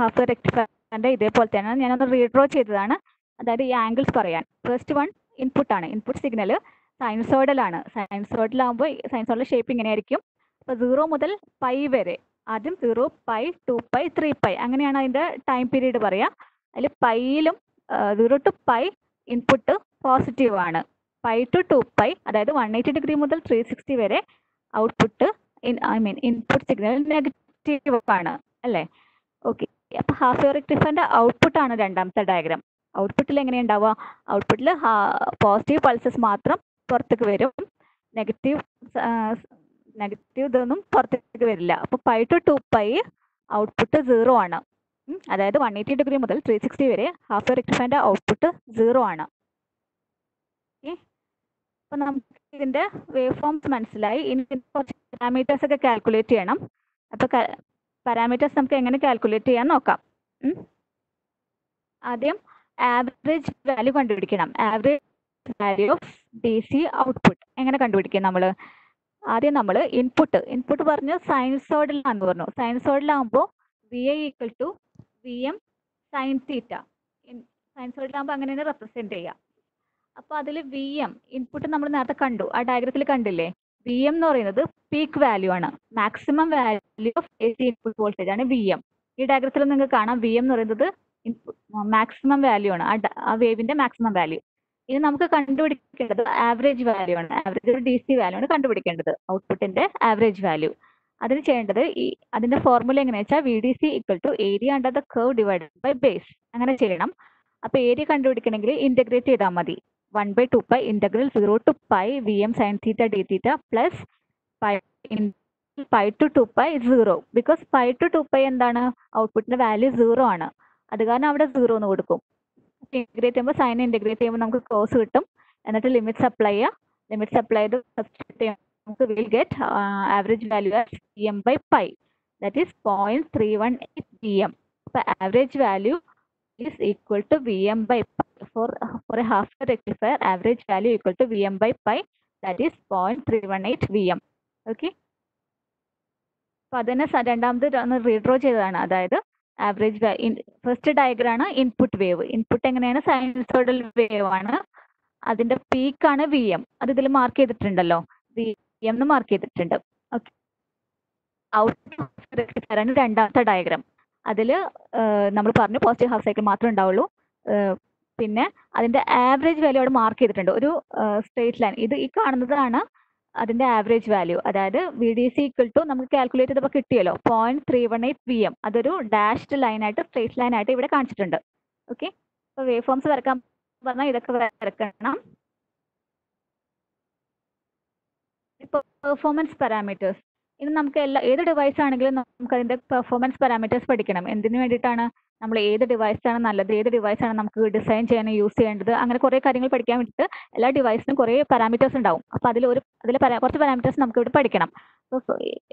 half wave റെക്ടിഫയറിന്റെ ഇതേപോലെ തന്നെ ഞാനൊന്ന് റീഡ്രോ ചെയ്തതാണ്. അതായത് ഈ ആംഗിൾസ് പറയാൻ. ഫസ്റ്റ് വൺ ഇൻപുട്ട് ആണ്. ഇൻപുട്ട് സിഗ്നൽ സൈൻസോയിഡൽ ആണ്. സൈൻസോയിഡൽ ആകുമ്പോൾ സൈൻസോയിഡൽ ഷേപ്പ് ഇങ്ങനെയായിരിക്കും അപ്പോൾ സീറോ മുതൽ പൈ വരെ. ആദ്യം zero pi two pi three pi അങ്ങനെയാണ് അതിന്റെ ടൈം പീരീഡ് പറയാ. അതിൽ പൈയിലും zero to pi input positive ആണ്. പൈ ടു ടു പൈ അതായത് വൺ എയ്റ്റി ഡിഗ്രി മുതൽ ത്രീ സിക്സ്റ്റി വരെ output I mean input signal negative ആണ്. അല്ലേ? ഓക്കെ അപ്പോൾ ഹാഫ് റെക്ടിഫയറിന്റെ ഔട്ട്പുട്ട് ആണ് രണ്ടാമത്തെ ഡയഗ്രാം ഔട്ട്പുട്ടിൽ എങ്ങനെയുണ്ടാവുക ഔട്ട്പുട്ടിൽ പോസിറ്റീവ് പൾസസ് മാത്രം പുറത്തേക്ക് വരും. നെഗറ്റീവ് നെഗറ്റീവ് ഇതൊന്നും പുറത്തേക്ക് വരില്ല. അപ്പോൾ pi to two pi output zero ആണ്. അതായത് വൺ എയ്റ്റി ഡിഗ്രി മുതൽ ത്രീ സിക്സ്റ്റി വരെ ഹാഫ് വേവ് റെക്ടിഫയറിന്റെ ഔട്ട്പുട്ട് സീറോ ആണ്. അപ്പൊ നമുക്ക് ഇതിന്റെ വേവ് ഫോംസ് മനസ്സിലായി. ഇനി കുറച്ച് പാരാമീറ്റേഴ്സ് ഒക്കെ കാൽക്കുലേറ്റ് ചെയ്യണം. അപ്പോൾ പാരാമീറ്റേഴ്സ് നമുക്ക് എങ്ങനെ കാൽക്കുലേറ്റ് ചെയ്യാൻ നോക്കാം. ആദ്യം ആവറേജ് വാല്യൂ കണ്ടുപിടിക്കണം. Average value of D C output എങ്ങനെ കണ്ടുപിടിക്കും നമ്മൾ ആദ്യം നമ്മൾ ഇൻപുട്ട് ഇൻപുട്ട് പറഞ്ഞു സയൻസോഡിലാന്ന് പറഞ്ഞു. സയൻസോഡിലാകുമ്പോൾ V I equal to V M sine theta സൈൻസോയിഡിലാകുമ്പോൾ അങ്ങനെ തന്നെ റെപ്രസെന്റ് ചെയ്യാം. അപ്പോൾ അതിൽ വി എം ഇൻപുട്ട് നമ്മൾ നേരത്തെ കണ്ടു. ആ ഡയഗ്രത്തിൽ കണ്ടില്ലേ? വി എം എന്ന് പറയുന്നത് പീക്ക് വാല്യൂ ആണ്. Maximum value of A C input voltage ആണ് വി എം ഈ ഡയഗ്രത്തിൽ നിങ്ങൾക്ക് കാണാം വി എം എന്ന് പറയുന്നത് മാക്സിമം വാല്യൂ ആണ്. ആ വേവിന്റെ മാക്സിമം വാല്യൂ ഇനി നമുക്ക് കണ്ടുപിടിക്കേണ്ടത് ആവറേജ് വാല്യൂ ആണ്. ആവറേജ് ഒരു ഡി സി വാല്യൂ ആണ് കണ്ടുപിടിക്കേണ്ടത്. ഔട്ട്പുട്ടിന്റെ ആവറേജ് വാല്യൂ അതിന് ചെയ്യേണ്ടത് ഈ അതിന്റെ ഫോർമുല എങ്ങനെയാ വെച്ചാൽ V D C equal to area under the curve divide by base അങ്ങനെ ചെയ്യണം. അപ്പൊ ഏരിയ കണ്ടുപിടിക്കണമെങ്കിൽ ഇന്റഗ്രേറ്റ് ചെയ്താൽ മതി. One by two pi integral zero to pi V M sine theta D theta plus pi pi to two pi zero because pi to two pi എന്താണ്? ഔട്ട്പുട്ടിന്റെ value zero ആണ്. അത് കാരണം അവിടെ സീറോ എന്ന് കൊടുക്കും. ഇന്റഗ്രേറ്റ് ചെയ്യുമ്പോൾ സൈൻ ഇന്റഗ്രേറ്റ് ചെയ്യുമ്പോൾ നമുക്ക് കോസ് കിട്ടും. എന്നിട്ട് ലിമിറ്റ്സ് അപ്ലൈ ചെയ്യുക ലിമിറ്റ്സ് അപ്ലൈ ചെയ്ത് സബ്സ്റ്റിറ്റ്യൂട്ട് ചെയ്യുമ്പോൾ നമുക്ക് will get average value as V M by pi that is point three one eight V M അപ്പോൾ average value is equal to V M by pi for for a half rectifier average value equal to V M by pi that is point three one eight V M okay അപ്പോൾ അതിനെ രണ്ടാമത് ഒന്ന് redraw ചെയ്തതാണ്. അതായത് average first diagram ആണ് input wave input എങ്ങനെയാണ്? Sinusoidal wave ആണ്. അതിന്റെ പീക്ക് ആണ് വി എം അത് ഇതിൽ മാർക്ക് ചെയ്തിട്ടുണ്ടല്ലോ. വി എം എന്ന് മാർക്ക് ചെയ്തിട്ടുണ്ട് ഓക്കെ ഔട്ട് രണ്ടാമത്തെ ഡയഗ്രാം അതിൽ നമ്മൾ പറഞ്ഞു പോസിറ്റീവ് ഹാഫ് സൈക്കിൾ മാത്രമേ ഉണ്ടാവുള്ളൂ. പിന്നെ അതിന്റെ ആവറേജ് വാല്യൂ അവിടെ മാർക്ക് ചെയ്തിട്ടുണ്ട്. ഒരു സ്ട്രേറ്റ് ലൈൻ ഇത് ഈ കാണുന്നതാണ് അതിന്റെ ആവറേജ് വാല്യൂ അതായത് V D C equal to നമുക്ക് കാൽക്കുലേറ്റ് ചെയ്തപ്പോൾ കിട്ടിയല്ലോ. Point three one eight V M അതൊരു ഡാഷ്ഡ് ലൈൻ ആയിട്ട് സ്ട്രേറ്റ് ലൈൻ ആയിട്ട് ഇവിടെ കാണിച്ചിട്ടുണ്ട്. ഓക്കെ അപ്പോൾ വേവ് ഫോംസ് വരക്കാൻ പറഞ്ഞാൽ ഇതൊക്കെ വരക്കണം. പെർഫോമൻസ് പാരാമീറ്റേഴ്സ് ഇനി നമുക്ക് എല്ലാ ഏത് ഡിവൈസ് ആണെങ്കിലും നമുക്ക് അതിന്റെ പെർഫോമൻസ് പാരാമീറ്റേഴ്സ് പഠിക്കണം. എന്തിനു വേണ്ടിയിട്ടാണ് നമ്മൾ ഏത് ഡിവൈസ് ആണ് നല്ലത് ഏത് ഡിവൈസ് ആണ് നമുക്ക് ഡിസൈൻ ചെയ്യാൻ യൂസ് ചെയ്യേണ്ടത് അങ്ങനെ കുറെ കാര്യങ്ങൾ പഠിക്കാൻ വേണ്ടിയിട്ട് എല്ലാ ഡിവൈസിനും കുറേ പാരാമീറ്റേഴ്സ് ഉണ്ടാവും. അപ്പൊ അതിൽ ഒരു അതിൽ കുറച്ച് പാരാമീറ്റേഴ്സ് നമുക്ക് ഇവിടെ പഠിക്കണം.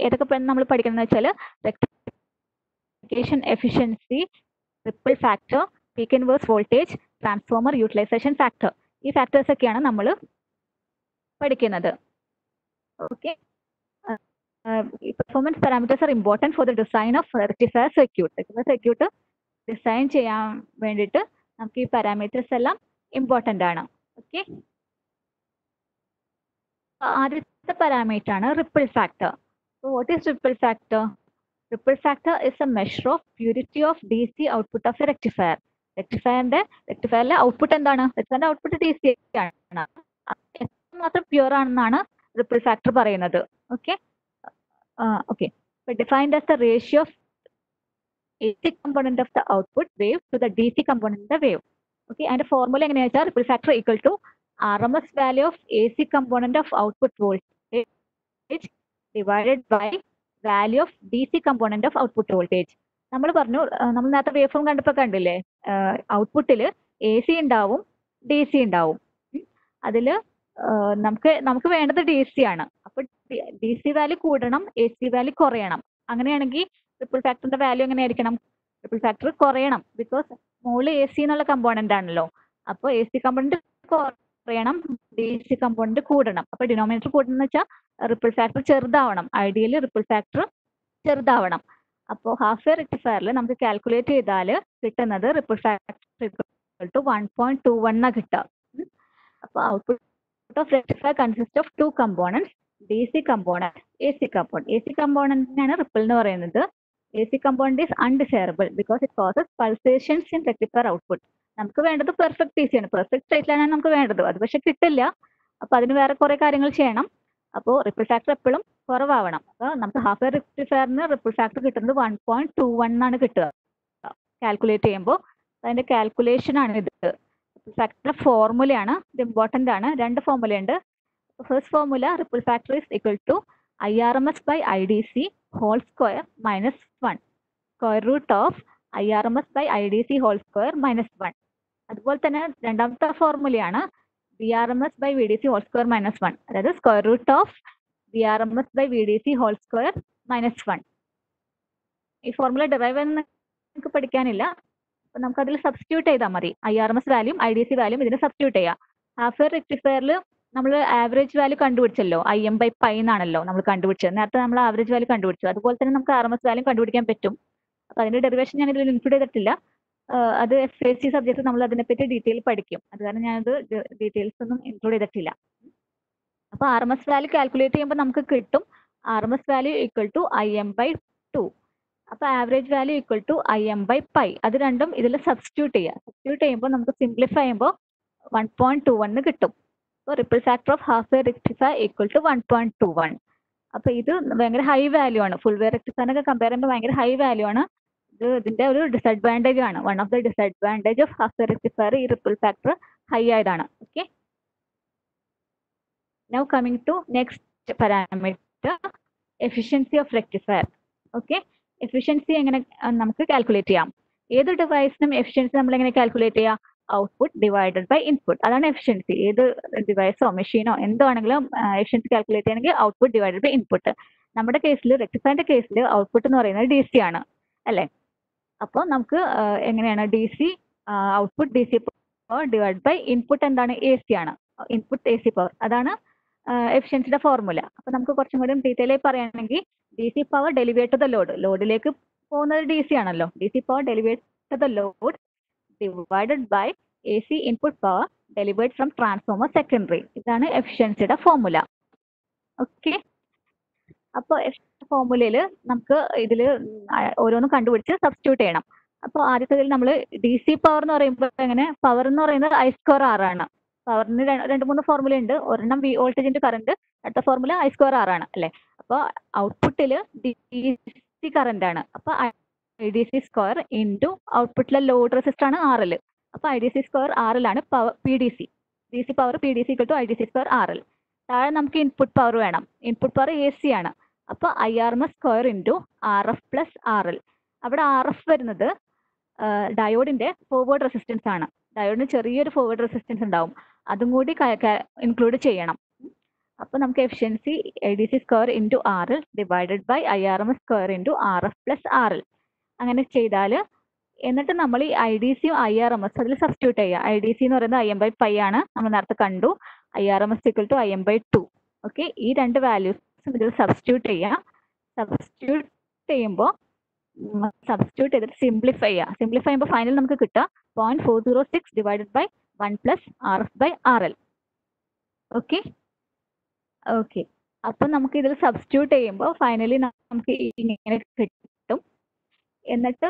ഏതൊക്കെ നമ്മൾ പഠിക്കണം എന്ന് വെച്ചാൽ rectification efficiency ripple factor peak inverse voltage transformer utilisation factor ഈ ഫാക്ടേഴ്സ് ഒക്കെയാണ് നമ്മൾ പഠിക്കുന്നത്. Okay performance parameters are important for the design of rectifier circuit circuit design ചെയ്യാൻ വേണ്ടിയിട്ട് നമുക്ക് ഈ പാരാമീറ്റേഴ്സ് എല്ലാം ഇമ്പോർട്ടന്റ് ആണ്. ഓക്കെ ആദ്യത്തെ പാരാമീറ്റർ ആണ് ripple factor what is ripple factor ripple factor is a measure of purity of D C output of a rectifier റെക്ടിഫയറിന്റെ റെക്ടിഫയറിലെ output എന്താണ്? റെക്ടിഫയറിന്റെ ഔട്ട്പുട്ട് ഡി സി ആണ് എത്രമാത്രം പ്യുവർ ആണെന്നാണ് റിപ്പിൾ ഫാക്ടർ പറയുന്നത്. Okay okay defined as the ratio of AC component of the output wave to the DC component of the wave. Okay, and the formula എങ്ങനെയാ വെച്ചാൽ ripple factor equal to RMS value of AC component of output voltage divided by value of DC component of output voltage. നമ്മൾ പറഞ്ഞു നമ്മൾ നേരത്തെ wave form കണ്ടപ്പോൾ കണ്ടില്ലേ ഔട്ട്പുട്ടിൽ A C ഉണ്ടാവും ഡി സി ഉണ്ടാവും അതിൽ നമുക്ക് നമുക്ക് വേണ്ടത് ഡി സി ആണ് അപ്പൊ ഡി സി വാല്യൂ കൂടണം എ സി വാല്യൂ കുറയണം. അങ്ങനെയാണെങ്കിൽ ട്രിപ്പിൾ ഫാക്ടറിന്റെ വാല്യൂ എങ്ങനെ ആയിരിക്കണം ട്രിപ്പിൾ ഫാക്ടർ കുറയണം. ബിക്കോസ് മോൾ എ സി എന്നുള്ള കമ്പോണന്റ് ആണല്ലോ. അപ്പോൾ എ സി കമ്പോണന്റ് കുറയണം ഡി സി കമ്പോണന്റ് കൂടണം. അപ്പൊ ഡിനോമിനേറ്റർ കൂടണം വെച്ചാൽ റിപ്പിൾ ഫാക്ടർ ചെറുതാവണം. ഐഡിയലി റിപ്പിൾ ഫാക്ടർ ചെറുതാവണം. അപ്പോൾ ഹാഫ് എ റെക്ടിഫയറിൽ നമുക്ക് കാൽക്കുലേറ്റ് ചെയ്താൽ കിട്ടുന്നത് ripple factor to one point two one കിട്ടുക. അപ്പോൾ output of rectifier consist of two components D C component A C component A C കമ്പോണന്റിനാണ് ripple എന്ന് പറയുന്നത്. A C component is undesirable because it causes pulsations in rectifier output നമുക്ക് വേണ്ടത് perfect D C ആണ്. Perfect straight നമുക്ക് വേണ്ടത്. അത് പക്ഷെ കിട്ടില്ല. അപ്പൊ അതിന് വേറെ കുറെ കാര്യങ്ങൾ ചെയ്യണം. അപ്പോൾ റിപ്പിൾ ഫാക്ടർ എപ്പോഴും കുറവാവണം. അപ്പൊ നമുക്ക് ഹാഫ് എയർ റെക്ടിഫയറിന് റിപ്പിൾ ഫാക്ടർ കിട്ടുന്നത് വൺ പോയിന്റ് ടു വൺ ആണ് കിട്ടുക. കാൽക്കുലേറ്റ് ചെയ്യുമ്പോൾ അതിന്റെ കാൽക്കുലേഷൻ ആണ് ഇത്. ഫാക്ടറിന്റെ ഫോർമുലയാണ് ഇത് ഇമ്പോർട്ടന്റ് ആണ്. രണ്ട് formula first formula ripple factor is equal to I R M S by I D C whole square minus one square root of I R M S by I D C whole square minus one അതുപോലെ തന്നെ രണ്ടാമത്തെ ഫോർമുലയാണ് V R M S by V D C whole square minus one അതായത് square root of V R M S by V D C whole square minus one ഈ formula derive നമുക്ക് പഠിക്കാനില്ല. അപ്പൊ നമുക്ക് അതിൽ സബ്സ്റ്റിറ്റ്യൂട്ട് ചെയ്താൽ മതി. ഐ ആർ എം എസ് വാല്യൂം ഐ ഡി സി വാല്യൂം ഇതിന് സബ്സ്റ്റിറ്റ്യൂട്ട് ചെയ്യാം. ഹാഫ് ഇയർ റെക്ടിഫയറിൽ നമ്മൾ ആവറേജ് വാല്യൂ കണ്ടുപിടിച്ചല്ലോ. ഐ എം ബൈ പൈ എന്നാണല്ലോ നമ്മൾ കണ്ടുപിടിച്ചത്. നേരത്തെ നമ്മൾ ആവറേജ് വാല്യൂ കണ്ടുപിടിച്ചു. അതുപോലെ തന്നെ നമുക്ക് ആർ എം എസ് വാല്യൂ കണ്ടുപിടിക്കാൻ പറ്റും. അപ്പൊ അതിന്റെ ഡെറിവേഷൻ ഞാൻ ഇതിൽ ഇൻക്ലൂഡ് ചെയ്തിട്ടില്ല. അത് എഫ് എസ് സി സബ്ജക്ട് നമ്മൾ അതിനെപ്പറ്റി ഡീറ്റെയിൽ പഠിക്കും. അത് കാരണം ഞാനത് ഡീറ്റെയിൽസ് ഒന്നും ഇൻക്ലൂഡ് ചെയ്തിട്ടില്ല. അപ്പൊ R M S value calculate ചെയ്യുമ്പോൾ നമുക്ക് കിട്ടും. R M S value equal to I M by two അപ്പൊ average value equal to I M by pi അത് രണ്ടും ഇതിൽ സബ്സ്റ്റിറ്റ്യൂട്ട് ചെയ്യുക സബ്സ്റ്റിറ്റ്യൂട്ട് ചെയ്യുമ്പോൾ നമുക്ക് സിംപ്ലിഫൈ ചെയ്യുമ്പോൾ വൺ പോയിന്റ് ടു വൺ കിട്ടും. അപ്പോൾ ripple factor of half wave rectify equal to one point two one അപ്പൊ ഇത് ഭയങ്കര ഹൈ വാല്യൂ ആണ്. ഫുൾ വെയർ റെക്ടിഫൈനൊക്കെ കമ്പയർ ചെയ്യുമ്പോൾ ഭയങ്കര ഹൈ വാല്യൂ ആണ്. ഇത് ഇതിന്റെ ഒരു ഡിസഡ്വാന്റേജ് ആണ്. One of the disadvantage of half wave rectifier ഈ റിപ്പിൾ ഫാക്ടർ ഹൈ ആയതാണ്. Okay now coming to next parameter efficiency of rectifier okay efficiency എങ്ങനെ നമുക്ക് കാൽക്കുലേറ്റ് ചെയ്യാം. ഏത് ഡിവൈസിനും എഫിഷ്യൻസി നമ്മൾ എങ്ങനെ കാൽക്കുലേറ്റ് ചെയ്യാം? ഔട്ട്പുട്ട് ഡിവൈഡഡ് ബൈ ഇൻപുട്ട് അതാണ് എഫിഷ്യൻസി ഏത് ഡിവൈസോ മെഷീനോ എന്താണെങ്കിലും എഫിഷ്യൻസി കാൽക്കുലേറ്റ് ചെയ്യണമെങ്കിൽ ഔട്ട്പുട്ട് ഡിവൈഡഡ് ബൈ ഇൻപുട്ട് നമ്മുടെ കേസിൽ റെക്ടിഫൈന്റെ കേസിൽ ഔട്ട്പുട്ട് എന്ന് പറയുന്നത് ഡി സി ആണ് അല്ലേ? അപ്പോൾ നമുക്ക് എങ്ങനെയാണ് D C output D C power divide by input എന്താണ്? എ സി ആണ്. ഇൻപുട്ട് എ സി പവർ അതാണ് എഫിഷ്യൻസിയുടെ ഫോർമുല അപ്പോൾ നമുക്ക് കുറച്ചും കൂടി ഡീറ്റെയിൽ ആയി പറയുകയാണെങ്കിൽ D C power delivered the load ലോഡിലേക്ക് പോകുന്നത് ഡി സി ആണല്ലോ. D C power delivered the load by A C input power delivered from transformer secondary ഇതാണ് എഫിഷ്യൻസിയുടെ ഫോർമുല ഓക്കെ അപ്പോൾ ഫോർമുലയിൽ നമുക്ക് ഇതിൽ ഓരോന്നും കണ്ടുപിടിച്ച് സബ്സ്റ്റിറ്റ്യൂട്ട് ചെയ്യണം. അപ്പോൾ ആദ്യത്തേതിൽ നമ്മൾ ഡി സി പവർ എന്ന് പറയുമ്പോൾ എങ്ങനെ? പവർ എന്ന് പറയുന്നത് ഐ സ്ക്വയർ ആർ ആണ്. പവറിന് രണ്ട് മൂന്ന് ഫോർമുല ഉണ്ട്. ഒരെണ്ണം വി വോൾട്ടേജിന്റെ കറണ്ട് അടുത്ത ഫോർമുല ഐ സ്ക്വയർ ആർ ആണ്. അല്ലേ? അപ്പോൾ ഔട്ട്പുട്ടിൽ ഡി സി കറണ്ട് ആണ്. അപ്പോൾ I D C square into ഔട്ട്പുട്ടിലെ load resistor ആണ് ആർ എൽ അപ്പോൾ I D C square R L ആണ് power P D C D C power P D C to I D C square R L താഴെ നമുക്ക് input power വേണം. Input power A C ആണ്. അപ്പോൾ I R M S square into R F plus R L അവിടെ R F വരുന്നത് ഡയോഡിന്റെ forward resistance ആണ്. ഡയോഡിന് ചെറിയൊരു ഫോർവേഡ് റെസിസ്റ്റൻസ് ഉണ്ടാവും. അതും കൂടി ഇൻക്ലൂഡ് ചെയ്യണം. അപ്പോൾ നമുക്ക് efficiency A D C square into R L divided by I R M S square into R F plus R L അങ്ങനെ ചെയ്താൽ എന്നിട്ട് നമ്മൾ ഈ ഐ ഡി സിയും ഐ ആർ എം എസ് അതിൽ സബ്സ്റ്റിറ്റ്യൂട്ട് ചെയ്യുക ഐ ഡി സി എന്ന് പറയുന്നത് ഐ എം ബൈ പൈ ആണ്. നമ്മൾ നേരത്തെ കണ്ടു. I R M S equal to I M by two okay ഈ രണ്ട് വാല്യൂസ് ഇതിൽ സബ്സ്റ്റിറ്റ്യൂട്ട് ചെയ്യുക സബ്സ്റ്റിറ്റ്യൂട്ട് ചെയ്യുമ്പോൾ സബ്സ്റ്റിറ്റ്യൂട്ട് ചെയ്തിട്ട് സിംപ്ലിഫൈ ചെയ്യുക സിംപ്ലിഫൈ ചെയ്യുമ്പോൾ ഫൈനൽ നമുക്ക് കിട്ടുക point four zero six divided by one plus R F by R L okay okay അപ്പം നമുക്ക് ഇതിൽ സബ്സ്റ്റിറ്റ്യൂട്ട് ചെയ്യുമ്പോൾ ഫൈനലി നമുക്ക് ഇങ്ങനെ കിട്ടും. എന്നിട്ട്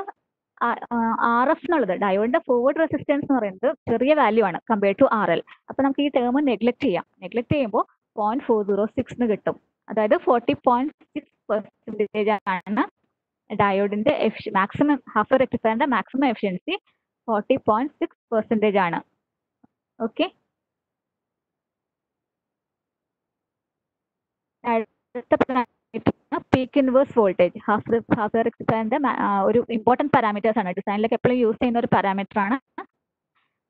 ആർ എഫ് എന്നുള്ളത് ഡയോഡിന്റെ ഫോർവേഡ് റെസിസ്റ്റൻസ് എന്ന് പറയുന്നത് ചെറിയ വാല്യൂ ആണ് കമ്പയർഡ് ടു ആർ എൽ അപ്പൊ നമുക്ക് ഈ ടേം നെഗ്ലക്ട് ചെയ്യാം. നെഗ്ലക്ട് ചെയ്യുമ്പോൾ പോയിന്റ് ഫോർ സീറോ സിക്സ് കിട്ടും. അതായത് ഫോർട്ടി പോയിന്റ് സിക്സ് പെർസെന്റേജ് ആണ് ഡയോഡിന്റെ maximum half റെക്ടിഫയറിന്റെ maximum efficiency forty point six percentage ആണ്. Okay peak inverse voltage half half റെക്ടിഫയറിന്റെ ഒരു ഇമ്പോർട്ടന്റ് പാരാമീറ്റേഴ്സ് ആണ്. ഡിസൈനിലൊക്കെ എപ്പോഴും യൂസ് ചെയ്യുന്ന ഒരു പാരാമീറ്റർ ആണ്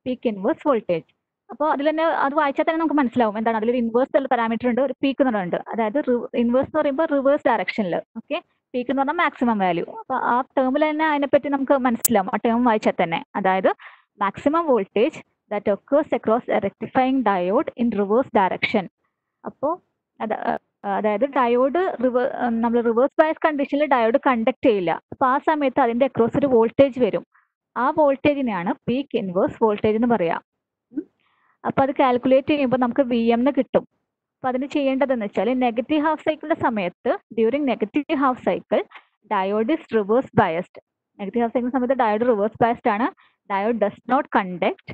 പീക്ക് ഇൻവേഴ്സ് വോൾട്ടേജ് അപ്പോൾ അതിൽ തന്നെ അത് വായിച്ചാൽ തന്നെ നമുക്ക് മനസ്സിലാവും എന്താണ്. അതിലൊരു ഇൻവേഴ്സ് ഉള്ള പാരാമീറ്റർ ഉണ്ട് ഒരു പീക്ക് എന്ന് പറയുന്നത് അതായത് ഇൻവേഴ്സ് എന്ന് പറയുമ്പോൾ റിവേഴ്സ് ഡയറക്ഷനിൽ ഓക്കെ പീക്ക് എന്ന് പറഞ്ഞാൽ മാക്സിമം വാല്യൂ അപ്പോൾ ആ ടേമിൽ തന്നെ അതിനെപ്പറ്റി നമുക്ക് മനസ്സിലാവും. ആ ടേം വായിച്ചാൽ തന്നെ. അതായത് maximum voltage that occurs across rectifying diode in reverse direction അപ്പോൾ അത് അതായത് ഡയോഡ് റിവേ നമ്മൾ റിവേഴ്സ് ബയസ് കണ്ടീഷനിൽ ഡയോഡ് കണ്ടക്ട് ചെയ്യില്ല. അപ്പോൾ ആ സമയത്ത് അതിന്റെ അക്രോസ് ഒരു വോൾട്ടേജ് വരും. ആ വോൾട്ടേജിനെയാണ് പീക്ക് ഇൻവേഴ്സ് വോൾട്ടേജ് എന്ന് പറയാം. അപ്പോൾ അത് കാൽക്കുലേറ്റ് ചെയ്യുമ്പോൾ നമുക്ക് വി എം എന്ന് കിട്ടും. അപ്പോൾ അതിന് ചെയ്യേണ്ടതെന്ന് വെച്ചാൽ നെഗറ്റീവ് ഹാഫ് സൈക്കിളിന്റെ സമയത്ത് during negative half cycle diode is reverse biased negative half cycle സമയത്ത് ഡയോഡ് റിവേഴ്സ് ബയസ്ഡ് ആണ്. Diode does not conduct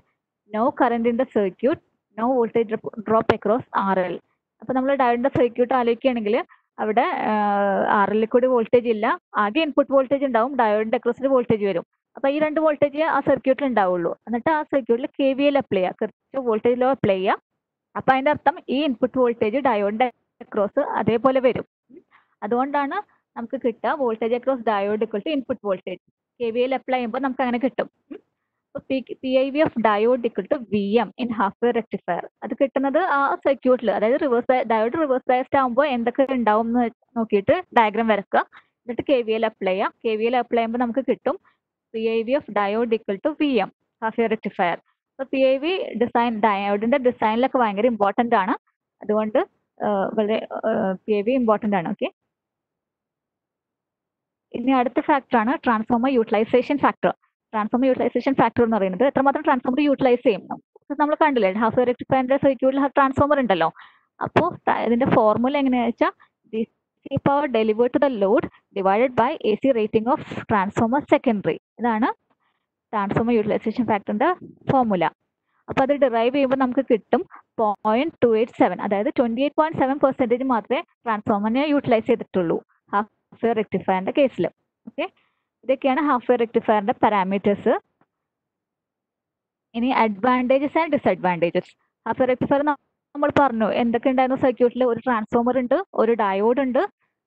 no current in the circuit no voltage drop across R L അപ്പൊ നമ്മൾ ഡയോഡിന്റെ circuit ആലോചിക്കുകയാണെങ്കിൽ അവിടെ R കൂടി voltage ഇല്ല. ആകെ input voltage ഉണ്ടാവും ഡയോഡിന്റെ അക്രോസിൽ വോൾട്ടേജ് വരും. അപ്പൊ ഈ രണ്ട് വോൾട്ടേജ് ആ സർക്യൂട്ടിൽ ഉണ്ടാവുള്ളൂ. എന്നിട്ട് ആ സർക്യൂട്ടിൽ കെ വി എൽ അപ്ലൈ ചെയ്യുക കൃത്യ വോൾട്ടേജ് ലോ അപ്ലൈ ചെയ്യുക അപ്പൊ അതിന്റെ അർത്ഥം ഈ ഇൻപുട്ട് വോൾട്ടേജ് ഡയോഡിന്റെ അക്രോസ് അതേപോലെ വരും. അതുകൊണ്ടാണ് നമുക്ക് കിട്ടുക voltage across diode equal to input voltage. K V L apply ചെയ്യുമ്പോൾ നമുക്ക് അങ്ങനെ കിട്ടും. P I V of diode equal to V M in half wave rectifier അത് കിട്ടുന്നത് ആ സർക്യൂട്ടിൽ അതായത് റിവേഴ്സ് ഡയോഡ് റിവേഴ്സ് ബയസ്ഡ് ആകുമ്പോൾ എന്തൊക്കെ ഉണ്ടാവും എന്ന് നോക്കിയിട്ട് ഡയഗ്രാം വരക്കുക. എന്നിട്ട് കെ വി എൽ അപ്ലൈ ചെയ്യാം. കെ വി എൽ അപ്ലൈ ചെയ്യുമ്പോൾ നമുക്ക് കിട്ടും P I V of diode equal to V M half wave rectifier അപ്പോൾ പി ഐ വി ഡിസൈൻ ഡയോഡിന്റെ ഡിസൈനിലൊക്കെ ഭയങ്കര ഇമ്പോർട്ടന്റ് ആണ്. അതുകൊണ്ട് വളരെ പി ഐ വി ഇമ്പോർട്ടന്റ് ആണ്. ഓക്കെ ഇനി അടുത്ത ഫാക്ടറാണ് transformer utilisation factor transformer utilisation factor എന്ന് പറയുന്നത് എത്രമാത്രം ട്രാൻസ്ഫോമർ യൂട്ടിലൈസ് ചെയ്യും. നമ്മൾ കണ്ടില്ലേ ഹാഫ് റെക്ടിഫയറിന്റെ സർക്യൂട്ടിൽ ട്രാൻസ്ഫോമർ ഉണ്ടല്ലോ. അപ്പോൾ ഇതിന്റെ ഫോർമുല എങ്ങനെയാ വെച്ചാൽ D C power delivered to the load divided by A C rating of transformer secondary ഇതാണ് ട്രാൻസ്ഫോമർ യൂട്ടിലൈസേഷൻ ഫാക്ടറിന്റെ ഫോർമുല അപ്പോൾ അത് ഡിറൈവ് ചെയ്യുമ്പോൾ നമുക്ക് കിട്ടും പോയിന്റ് ടു എയ്റ്റ് സെവൻ അതായത് twenty eight point seven percentage മാത്രമേ ട്രാൻസ്ഫോമറിനെ യൂട്ടിലൈസ് ചെയ്തിട്ടുള്ളൂ ഹാഫ് റെക്ടിഫയറിന്റെ കേസിൽ ഓക്കെ ഇതൊക്കെയാണ് ഹാഫ് വേ റെക്ടിഫയറിന്റെ പാരാമീറ്റേഴ്സ് ഇനി advantages and disadvantages half wave rectifier നമ്മൾ പറഞ്ഞു എന്തൊക്കെ ഉണ്ടായിരുന്നു സർക്യൂട്ടിൽ ഒരു ട്രാൻസ്ഫോമർ ഉണ്ട് ഒരു ഡയോഡ് ഉണ്ട്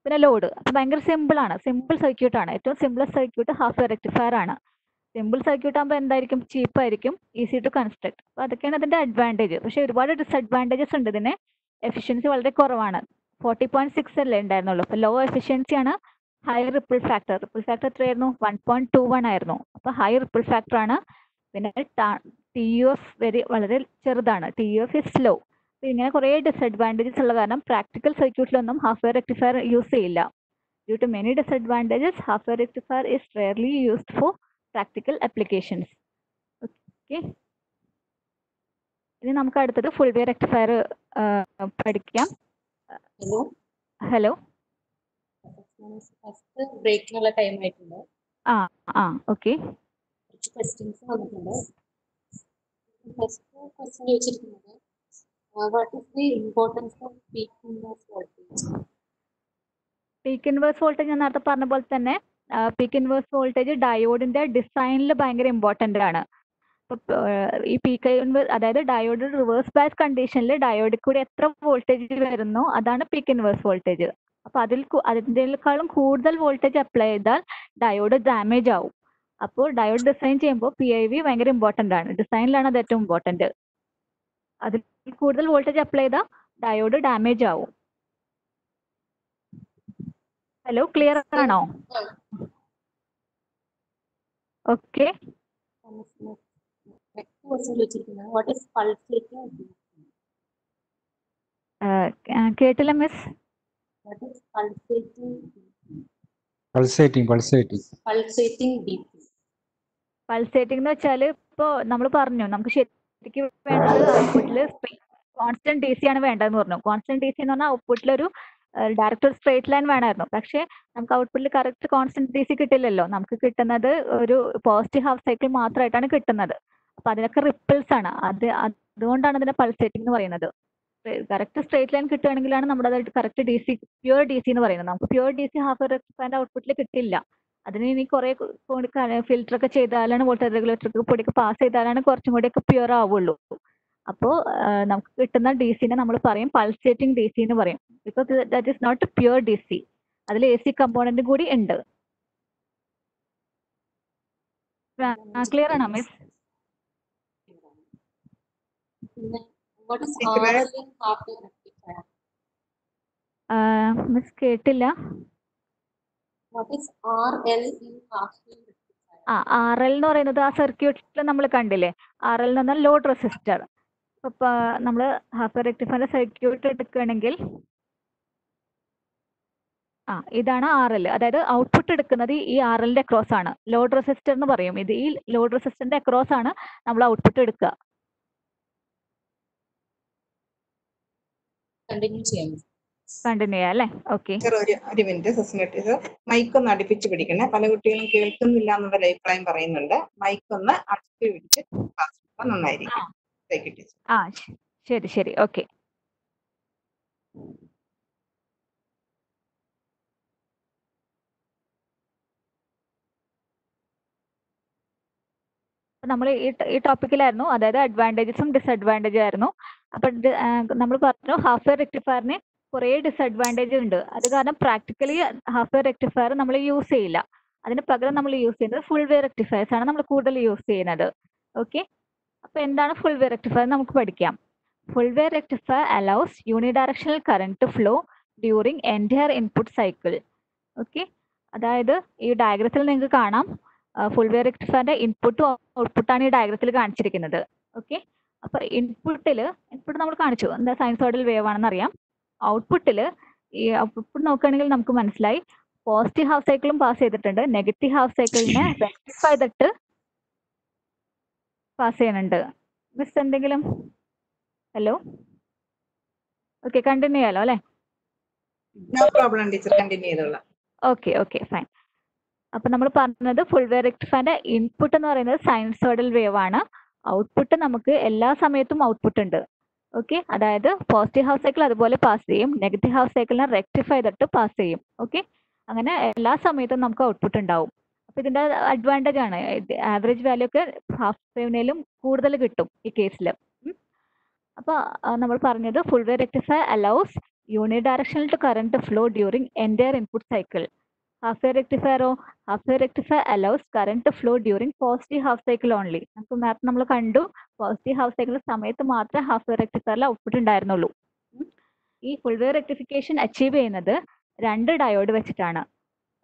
പിന്നെ ലോഡ് അപ്പം ഭയങ്കര സിമ്പിൾ ആണ്. സിമ്പിൾ സർക്യൂട്ട് ആണ്. ഏറ്റവും simplest circuit half wave rectifier ആണ്. സിമ്പിൾ സർക്യൂട്ട് ആകുമ്പോൾ എന്തായിരിക്കും? ചീപ്പ് ആയിരിക്കും ഈസി ടു കൺസ്ട്രക്ട് അപ്പോൾ അതൊക്കെയാണ് അതിന്റെ അഡ്വാന്റേജ് പക്ഷേ ഒരുപാട് ഡിസഡ്വാന്റേജസ് ഉണ്ട് ഇതിന്. എഫിഷ്യൻസി വളരെ കുറവാണ്. ഫോർട്ടി പോയിന്റ് സിക്സ് അല്ലേ ഉണ്ടായിരുന്നുള്ളൂ. അപ്പോൾ ലോ എഫിഷ്യൻസി ആണ്. High ripple factor ripple factor എത്രയായിരുന്നു? വൺ പോയിന്റ് ടു വൺ ആയിരുന്നു. അപ്പോൾ ഹൈ റിപ്പിൾ ഫാക്ടർ ആണ്. പിന്നെ ടി യു എഫ് വെരി വളരെ ചെറുതാണ്. T U F is slow ഇങ്ങനെ കുറേ ഡിസഡ്വാന്റേജസ് ഉള്ള കാരണം പ്രാക്ടിക്കൽ സർക്യൂട്ടിലൊന്നും ഹാഫ് വെയർ റെക്ടിഫയർ യൂസ് ചെയ്യില്ല. Due to many disadvantages half wave rectifier is rarely used for practical applications okay ഇനി നമുക്ക് അടുത്തത് ഫുൾ വെയർ റെക്ടിഫയർ പഠിക്കാം. ഹലോ ഹലോ ഫസ്റ്റ് ബ്രേക്കിനുള്ള ടൈം ആയിട്ടുണ്ട്. ആ ആ ഓക്കെ കുറച്ച് ക്വസ്റ്റ്യൻസ് വന്നിട്ടുണ്ട്. ഫസ്റ്റ് ക്വസ്റ്റ്യൻ ചോദിച്ചിരിക്കുന്നത് what is the importance of peak inverse voltage peak inverse voltage ഞാൻ നേരത്തെ പറഞ്ഞ പോലെ തന്നെ പീക്ക് ഇൻവേഴ്സ് വോൾട്ടേജ് ഡയോഡിന്റെ ഡിസൈനിൽ ഭയങ്കര ഇമ്പോർട്ടന്റ് ആണ്. ഈ പീക്ക് ഇൻവേഴ്സ് അതായത് ഡയോഡ് റിവേഴ്സ് ബയസ് കണ്ടീഷനിൽ ഡയോഡിൽ കൂടി എത്ര വോൾട്ടേജ് വരുന്നു അതാണ് പീക്ക് ഇൻവേഴ്സ് വോൾട്ടേജ് അപ്പൊ അതിൽ അതിന്റെക്കാളും അതിനേക്കാളും കൂടുതൽ വോൾട്ടേജ് അപ്ലൈ ചെയ്താൽ ഡയോഡ് ഡാമേജ് ആവും. അപ്പോൾ ഡയോഡ് ഡിസൈൻ ചെയ്യുമ്പോൾ പി ഐ വി ഭയങ്കര ഇമ്പോർട്ടന്റ് ആണ്. ഡിസൈനിലാണ് അത് ഏറ്റവും ഇമ്പോർട്ടന്റ് അതിൽ കൂടുതൽ വോൾട്ടേജ് അപ്ലൈ ചെയ്താൽ ഡയോഡ് ഡാമേജ് ആവും. ഹലോ ക്ലിയർ ആണോ? ഓക്കെ കേട്ടില്ല miss pulsating pulsating pulsating pulsating D pulsating എന്ന് വെച്ചാൽ ഇപ്പോ നമ്മൾ പറഞ്ഞു നമുക്ക് ശരിക്കും വേണ്ടത് ഔട്ട്പുട്ടിൽ കോൺസ്റ്റന്റ് ഡി സി ആണ് വേണ്ടതെന്ന് പറഞ്ഞു. കോൺസ്റ്റന്റ് ഡി സി എന്ന് പറഞ്ഞാൽ ഔട്ട്പുട്ടിൽ ഒരു ഡയറക്റ്റ് ഒരു സ്ട്രേറ്റ് ലൈൻ വേണമായിരുന്നു. പക്ഷേ നമുക്ക് ഔട്ട്പുട്ടിൽ കറക്റ്റ് കോൺസ്റ്റന്റ് ഡി സി കിട്ടില്ലല്ലോ. നമുക്ക് കിട്ടുന്നത് ഒരു പോസിറ്റീവ് ഹാഫ് സൈക്കിൾ മാത്രമായിട്ടാണ് കിട്ടുന്നത്. അപ്പൊ അതിനൊക്കെ റിപ്പിൾസ് ആണ്. അത് അതുകൊണ്ടാണ് അതിനെ പൾസേറ്റിംഗ് എന്ന് പറയുന്നത്. കറക്റ്റ് സ്ട്രേറ്റ് ലൈൻ കിട്ടുകയാണെങ്കിലാണ് നമ്മുടെ അതായത് correct D C pure D C എന്ന് പറയുന്നത്. നമുക്ക് പ്യുവർ ഡി സി ഹാഫ് റെക്ടിഫൈന്റെ ഔട്ട്പുട്ടിൽ കിട്ടില്ല. അതിന് ഇനി കുറെ ഫിൽറ്റർ ഒക്കെ ചെയ്താലാണ് വോൾട്ടേജ് റെഗുലേറ്റർ പൊടിയൊക്കെ പാസ് ചെയ്താലാണ് കുറച്ചും കൂടി ഒക്കെ പ്യൂർ ആവുള്ളൂ അപ്പോൾ നമുക്ക് കിട്ടുന്ന ഡി സിനെ നമ്മൾ പറയും പൾസേറ്റിംഗ് ഡി സി എന്ന് പറയും. Because that is not pure D C അതിൽ എ സി കമ്പോണന്റ് കൂടി ഉണ്ട്. ക്ലിയർ ആണോ miss what is Thank you, R ma'am. L in half rectifier miss കേട്ടില്ല what is R L in rectifier ആ R L എന്ന് പറയുന്നത് ആ സർക്യൂട്ടിൽ നമ്മൾ കണ്ടില്ലേ? ആർ എൽ എന്ന് പറഞ്ഞാൽ ലോഡ് റെസിസ്റ്റർ അപ്പൊ നമ്മൾ ഹാഫ് റെക്ടിഫൈന്റെ സർക്യൂട്ട് എടുക്കുകയാണെങ്കിൽ ആ ഇതാണ് ആർ എൽ അതായത് ഔട്ട്പുട്ട് എടുക്കുന്നത് ഈ ആർ എല്ലിന്റെ അക്രോസ് ആണ്. ലോഡ് റെസിസ്റ്റർ എന്ന് പറയും. ഇത് ഈ ലോഡ് റെസിസ്റ്ററിന്റെ അക്രോസ് ആണ് നമ്മൾ ഔട്ട്പുട്ട് എടുക്കുക. കണ്ടിന്യൂ ചെയ്യാം. കണ്ടിന്യൂ ചെയ്യാം അല്ലേ? ഓക്കെ ടീച്ചർ ഒരു ഒരു മിനിറ്റ് ടീച്ചർ മൈക്ക് ഒന്ന് അടുപ്പിച്ച് പിടിക്കണേ. പല കുട്ടികളും കേൾക്കുന്നില്ല എന്നുള്ള അഭിപ്രായം പറയുന്നുണ്ട്. മൈക്ക് ഒന്ന് അടുത്ത് പിടിച്ച് ക്ലാസ് നന്നായിരിക്കും. ആ. ശരി ശരി. ഓക്കെ നമ്മൾ ഈ ടോപ്പിക്കിലായിരുന്നു അതായത് അഡ്വാന്റേജസും ഡിസഡ്വാന്റേജും ആയിരുന്നു. അപ്പൊ നമ്മൾ പറഞ്ഞു ഹാഫ് വെയർ റെക്ടിഫയറിന് കുറേ ഡിസഡ്വാന്റേജ് ഉണ്ട്. അത് കാരണം പ്രാക്ടിക്കലി ഹാഫ് വെയർ റെക്ടിഫയർ നമ്മൾ യൂസ് ചെയ്യില്ല. അതിന് പകരം നമ്മൾ യൂസ് ചെയ്യുന്നത് ഫുൾ വെയർ റെക്ടിഫയേഴ്സ് ആണ് നമ്മൾ കൂടുതൽ യൂസ് ചെയ്യുന്നത്. ഓക്കെ അപ്പൊ എന്താണ് ഫുൾ വെയർ റെക്ടിഫയർ നമുക്ക് പഠിക്കാം. Full wave rectifier allows unidirectional current flow during entire input cycle okay അതായത് ഈ ഡയഗ്രത്തിൽ നിങ്ങൾക്ക് കാണാം. ഫുൾ വേ റെക്ടിഫയറിന്റെ ഇൻപുട്ടും ഔട്ട്പുട്ടാണ് ഈ ഡയഗ്രത്തിൽ കാണിച്ചിരിക്കുന്നത്. ഓക്കെ അപ്പൊ ഇൻപുട്ടിൽ ഇൻപുട്ട് നമ്മൾ കാണിച്ചു. എന്താ സൈൻസോയിഡൽ വേവ് ആണെന്ന് അറിയാം ഔട്ട്പുട്ടിൽ ഈ ഔട്ട്പുട്ട് നോക്കുകയാണെങ്കിൽ നമുക്ക് മനസ്സിലായി. പോസിറ്റീവ് ഹാഫ് സൈക്കിളും പാസ് ചെയ്തിട്ടുണ്ട്. നെഗറ്റീവ് ഹാഫ് സൈക്കിളിനെ റെക്ടിഫൈ ചെയ്തിട്ട് പാസ് ചെയ്യുന്നുണ്ട്. മിസ് എന്തെങ്കിലും? ഹലോ ഓക്കെ കണ്ടിന്യൂ ചെയ്യാലോ അല്ലേ? ഓക്കെ ഓക്കെ ഫൈൻ അപ്പൊ നമ്മൾ പറഞ്ഞത് ഫുൾ വേവ് റെക്ടിഫയറിന്റെ ഇൻപുട്ട് എന്ന് പറയുന്നത് സൈൻസോയിഡൽ വേവ് ആണ്. ഔട്ട്പുട്ട് നമുക്ക് എല്ലാ സമയത്തും ഔട്ട്പുട്ട് ഉണ്ട്. ഓക്കെ അതായത് പോസിറ്റീവ് ഹാഫ് സൈക്കിൾ അതുപോലെ പാസ് ചെയ്യും. നെഗറ്റീവ് ഹാഫ് സൈക്കിളിനെ റെക്ടിഫൈ ചെയ്തിട്ട് പാസ് ചെയ്യും. ഓക്കെ അങ്ങനെ എല്ലാ സമയത്തും നമുക്ക് ഔട്ട്പുട്ട് ഉണ്ടാവും. അപ്പൊ ഇതിന്റെ അഡ്വാന്റേജ് ആണ്. ആവറേജ് വാല്യൂ ഒക്കെ ഹാഫ് വേവിനേലും കൂടുതൽ കിട്ടും ഈ കേസിൽ അപ്പൊ നമ്മൾ പറഞ്ഞത് full wave rectify allows unidirectional to current flow during entire input cycle half റെക്ടിഫയറോ half rectifier allows current flow during positive half cycle only നമുക്ക് നേരത്തെ നമ്മൾ കണ്ടു. പോസിറ്റീവ് ഹാഫ് സൈക്കിൾ സമയത്ത് മാത്രമേ ഹാഫ് റെക്ടിഫയറിൽ ഔട്ട്പുട്ട് ഉണ്ടായിരുന്നുള്ളൂ. ഈ ഫുൾ വേ റെക്ടിഫിക്കേഷൻ അച്ചീവ് ചെയ്യുന്നത് രണ്ട് ഡയോഡ് വെച്ചിട്ടാണ്.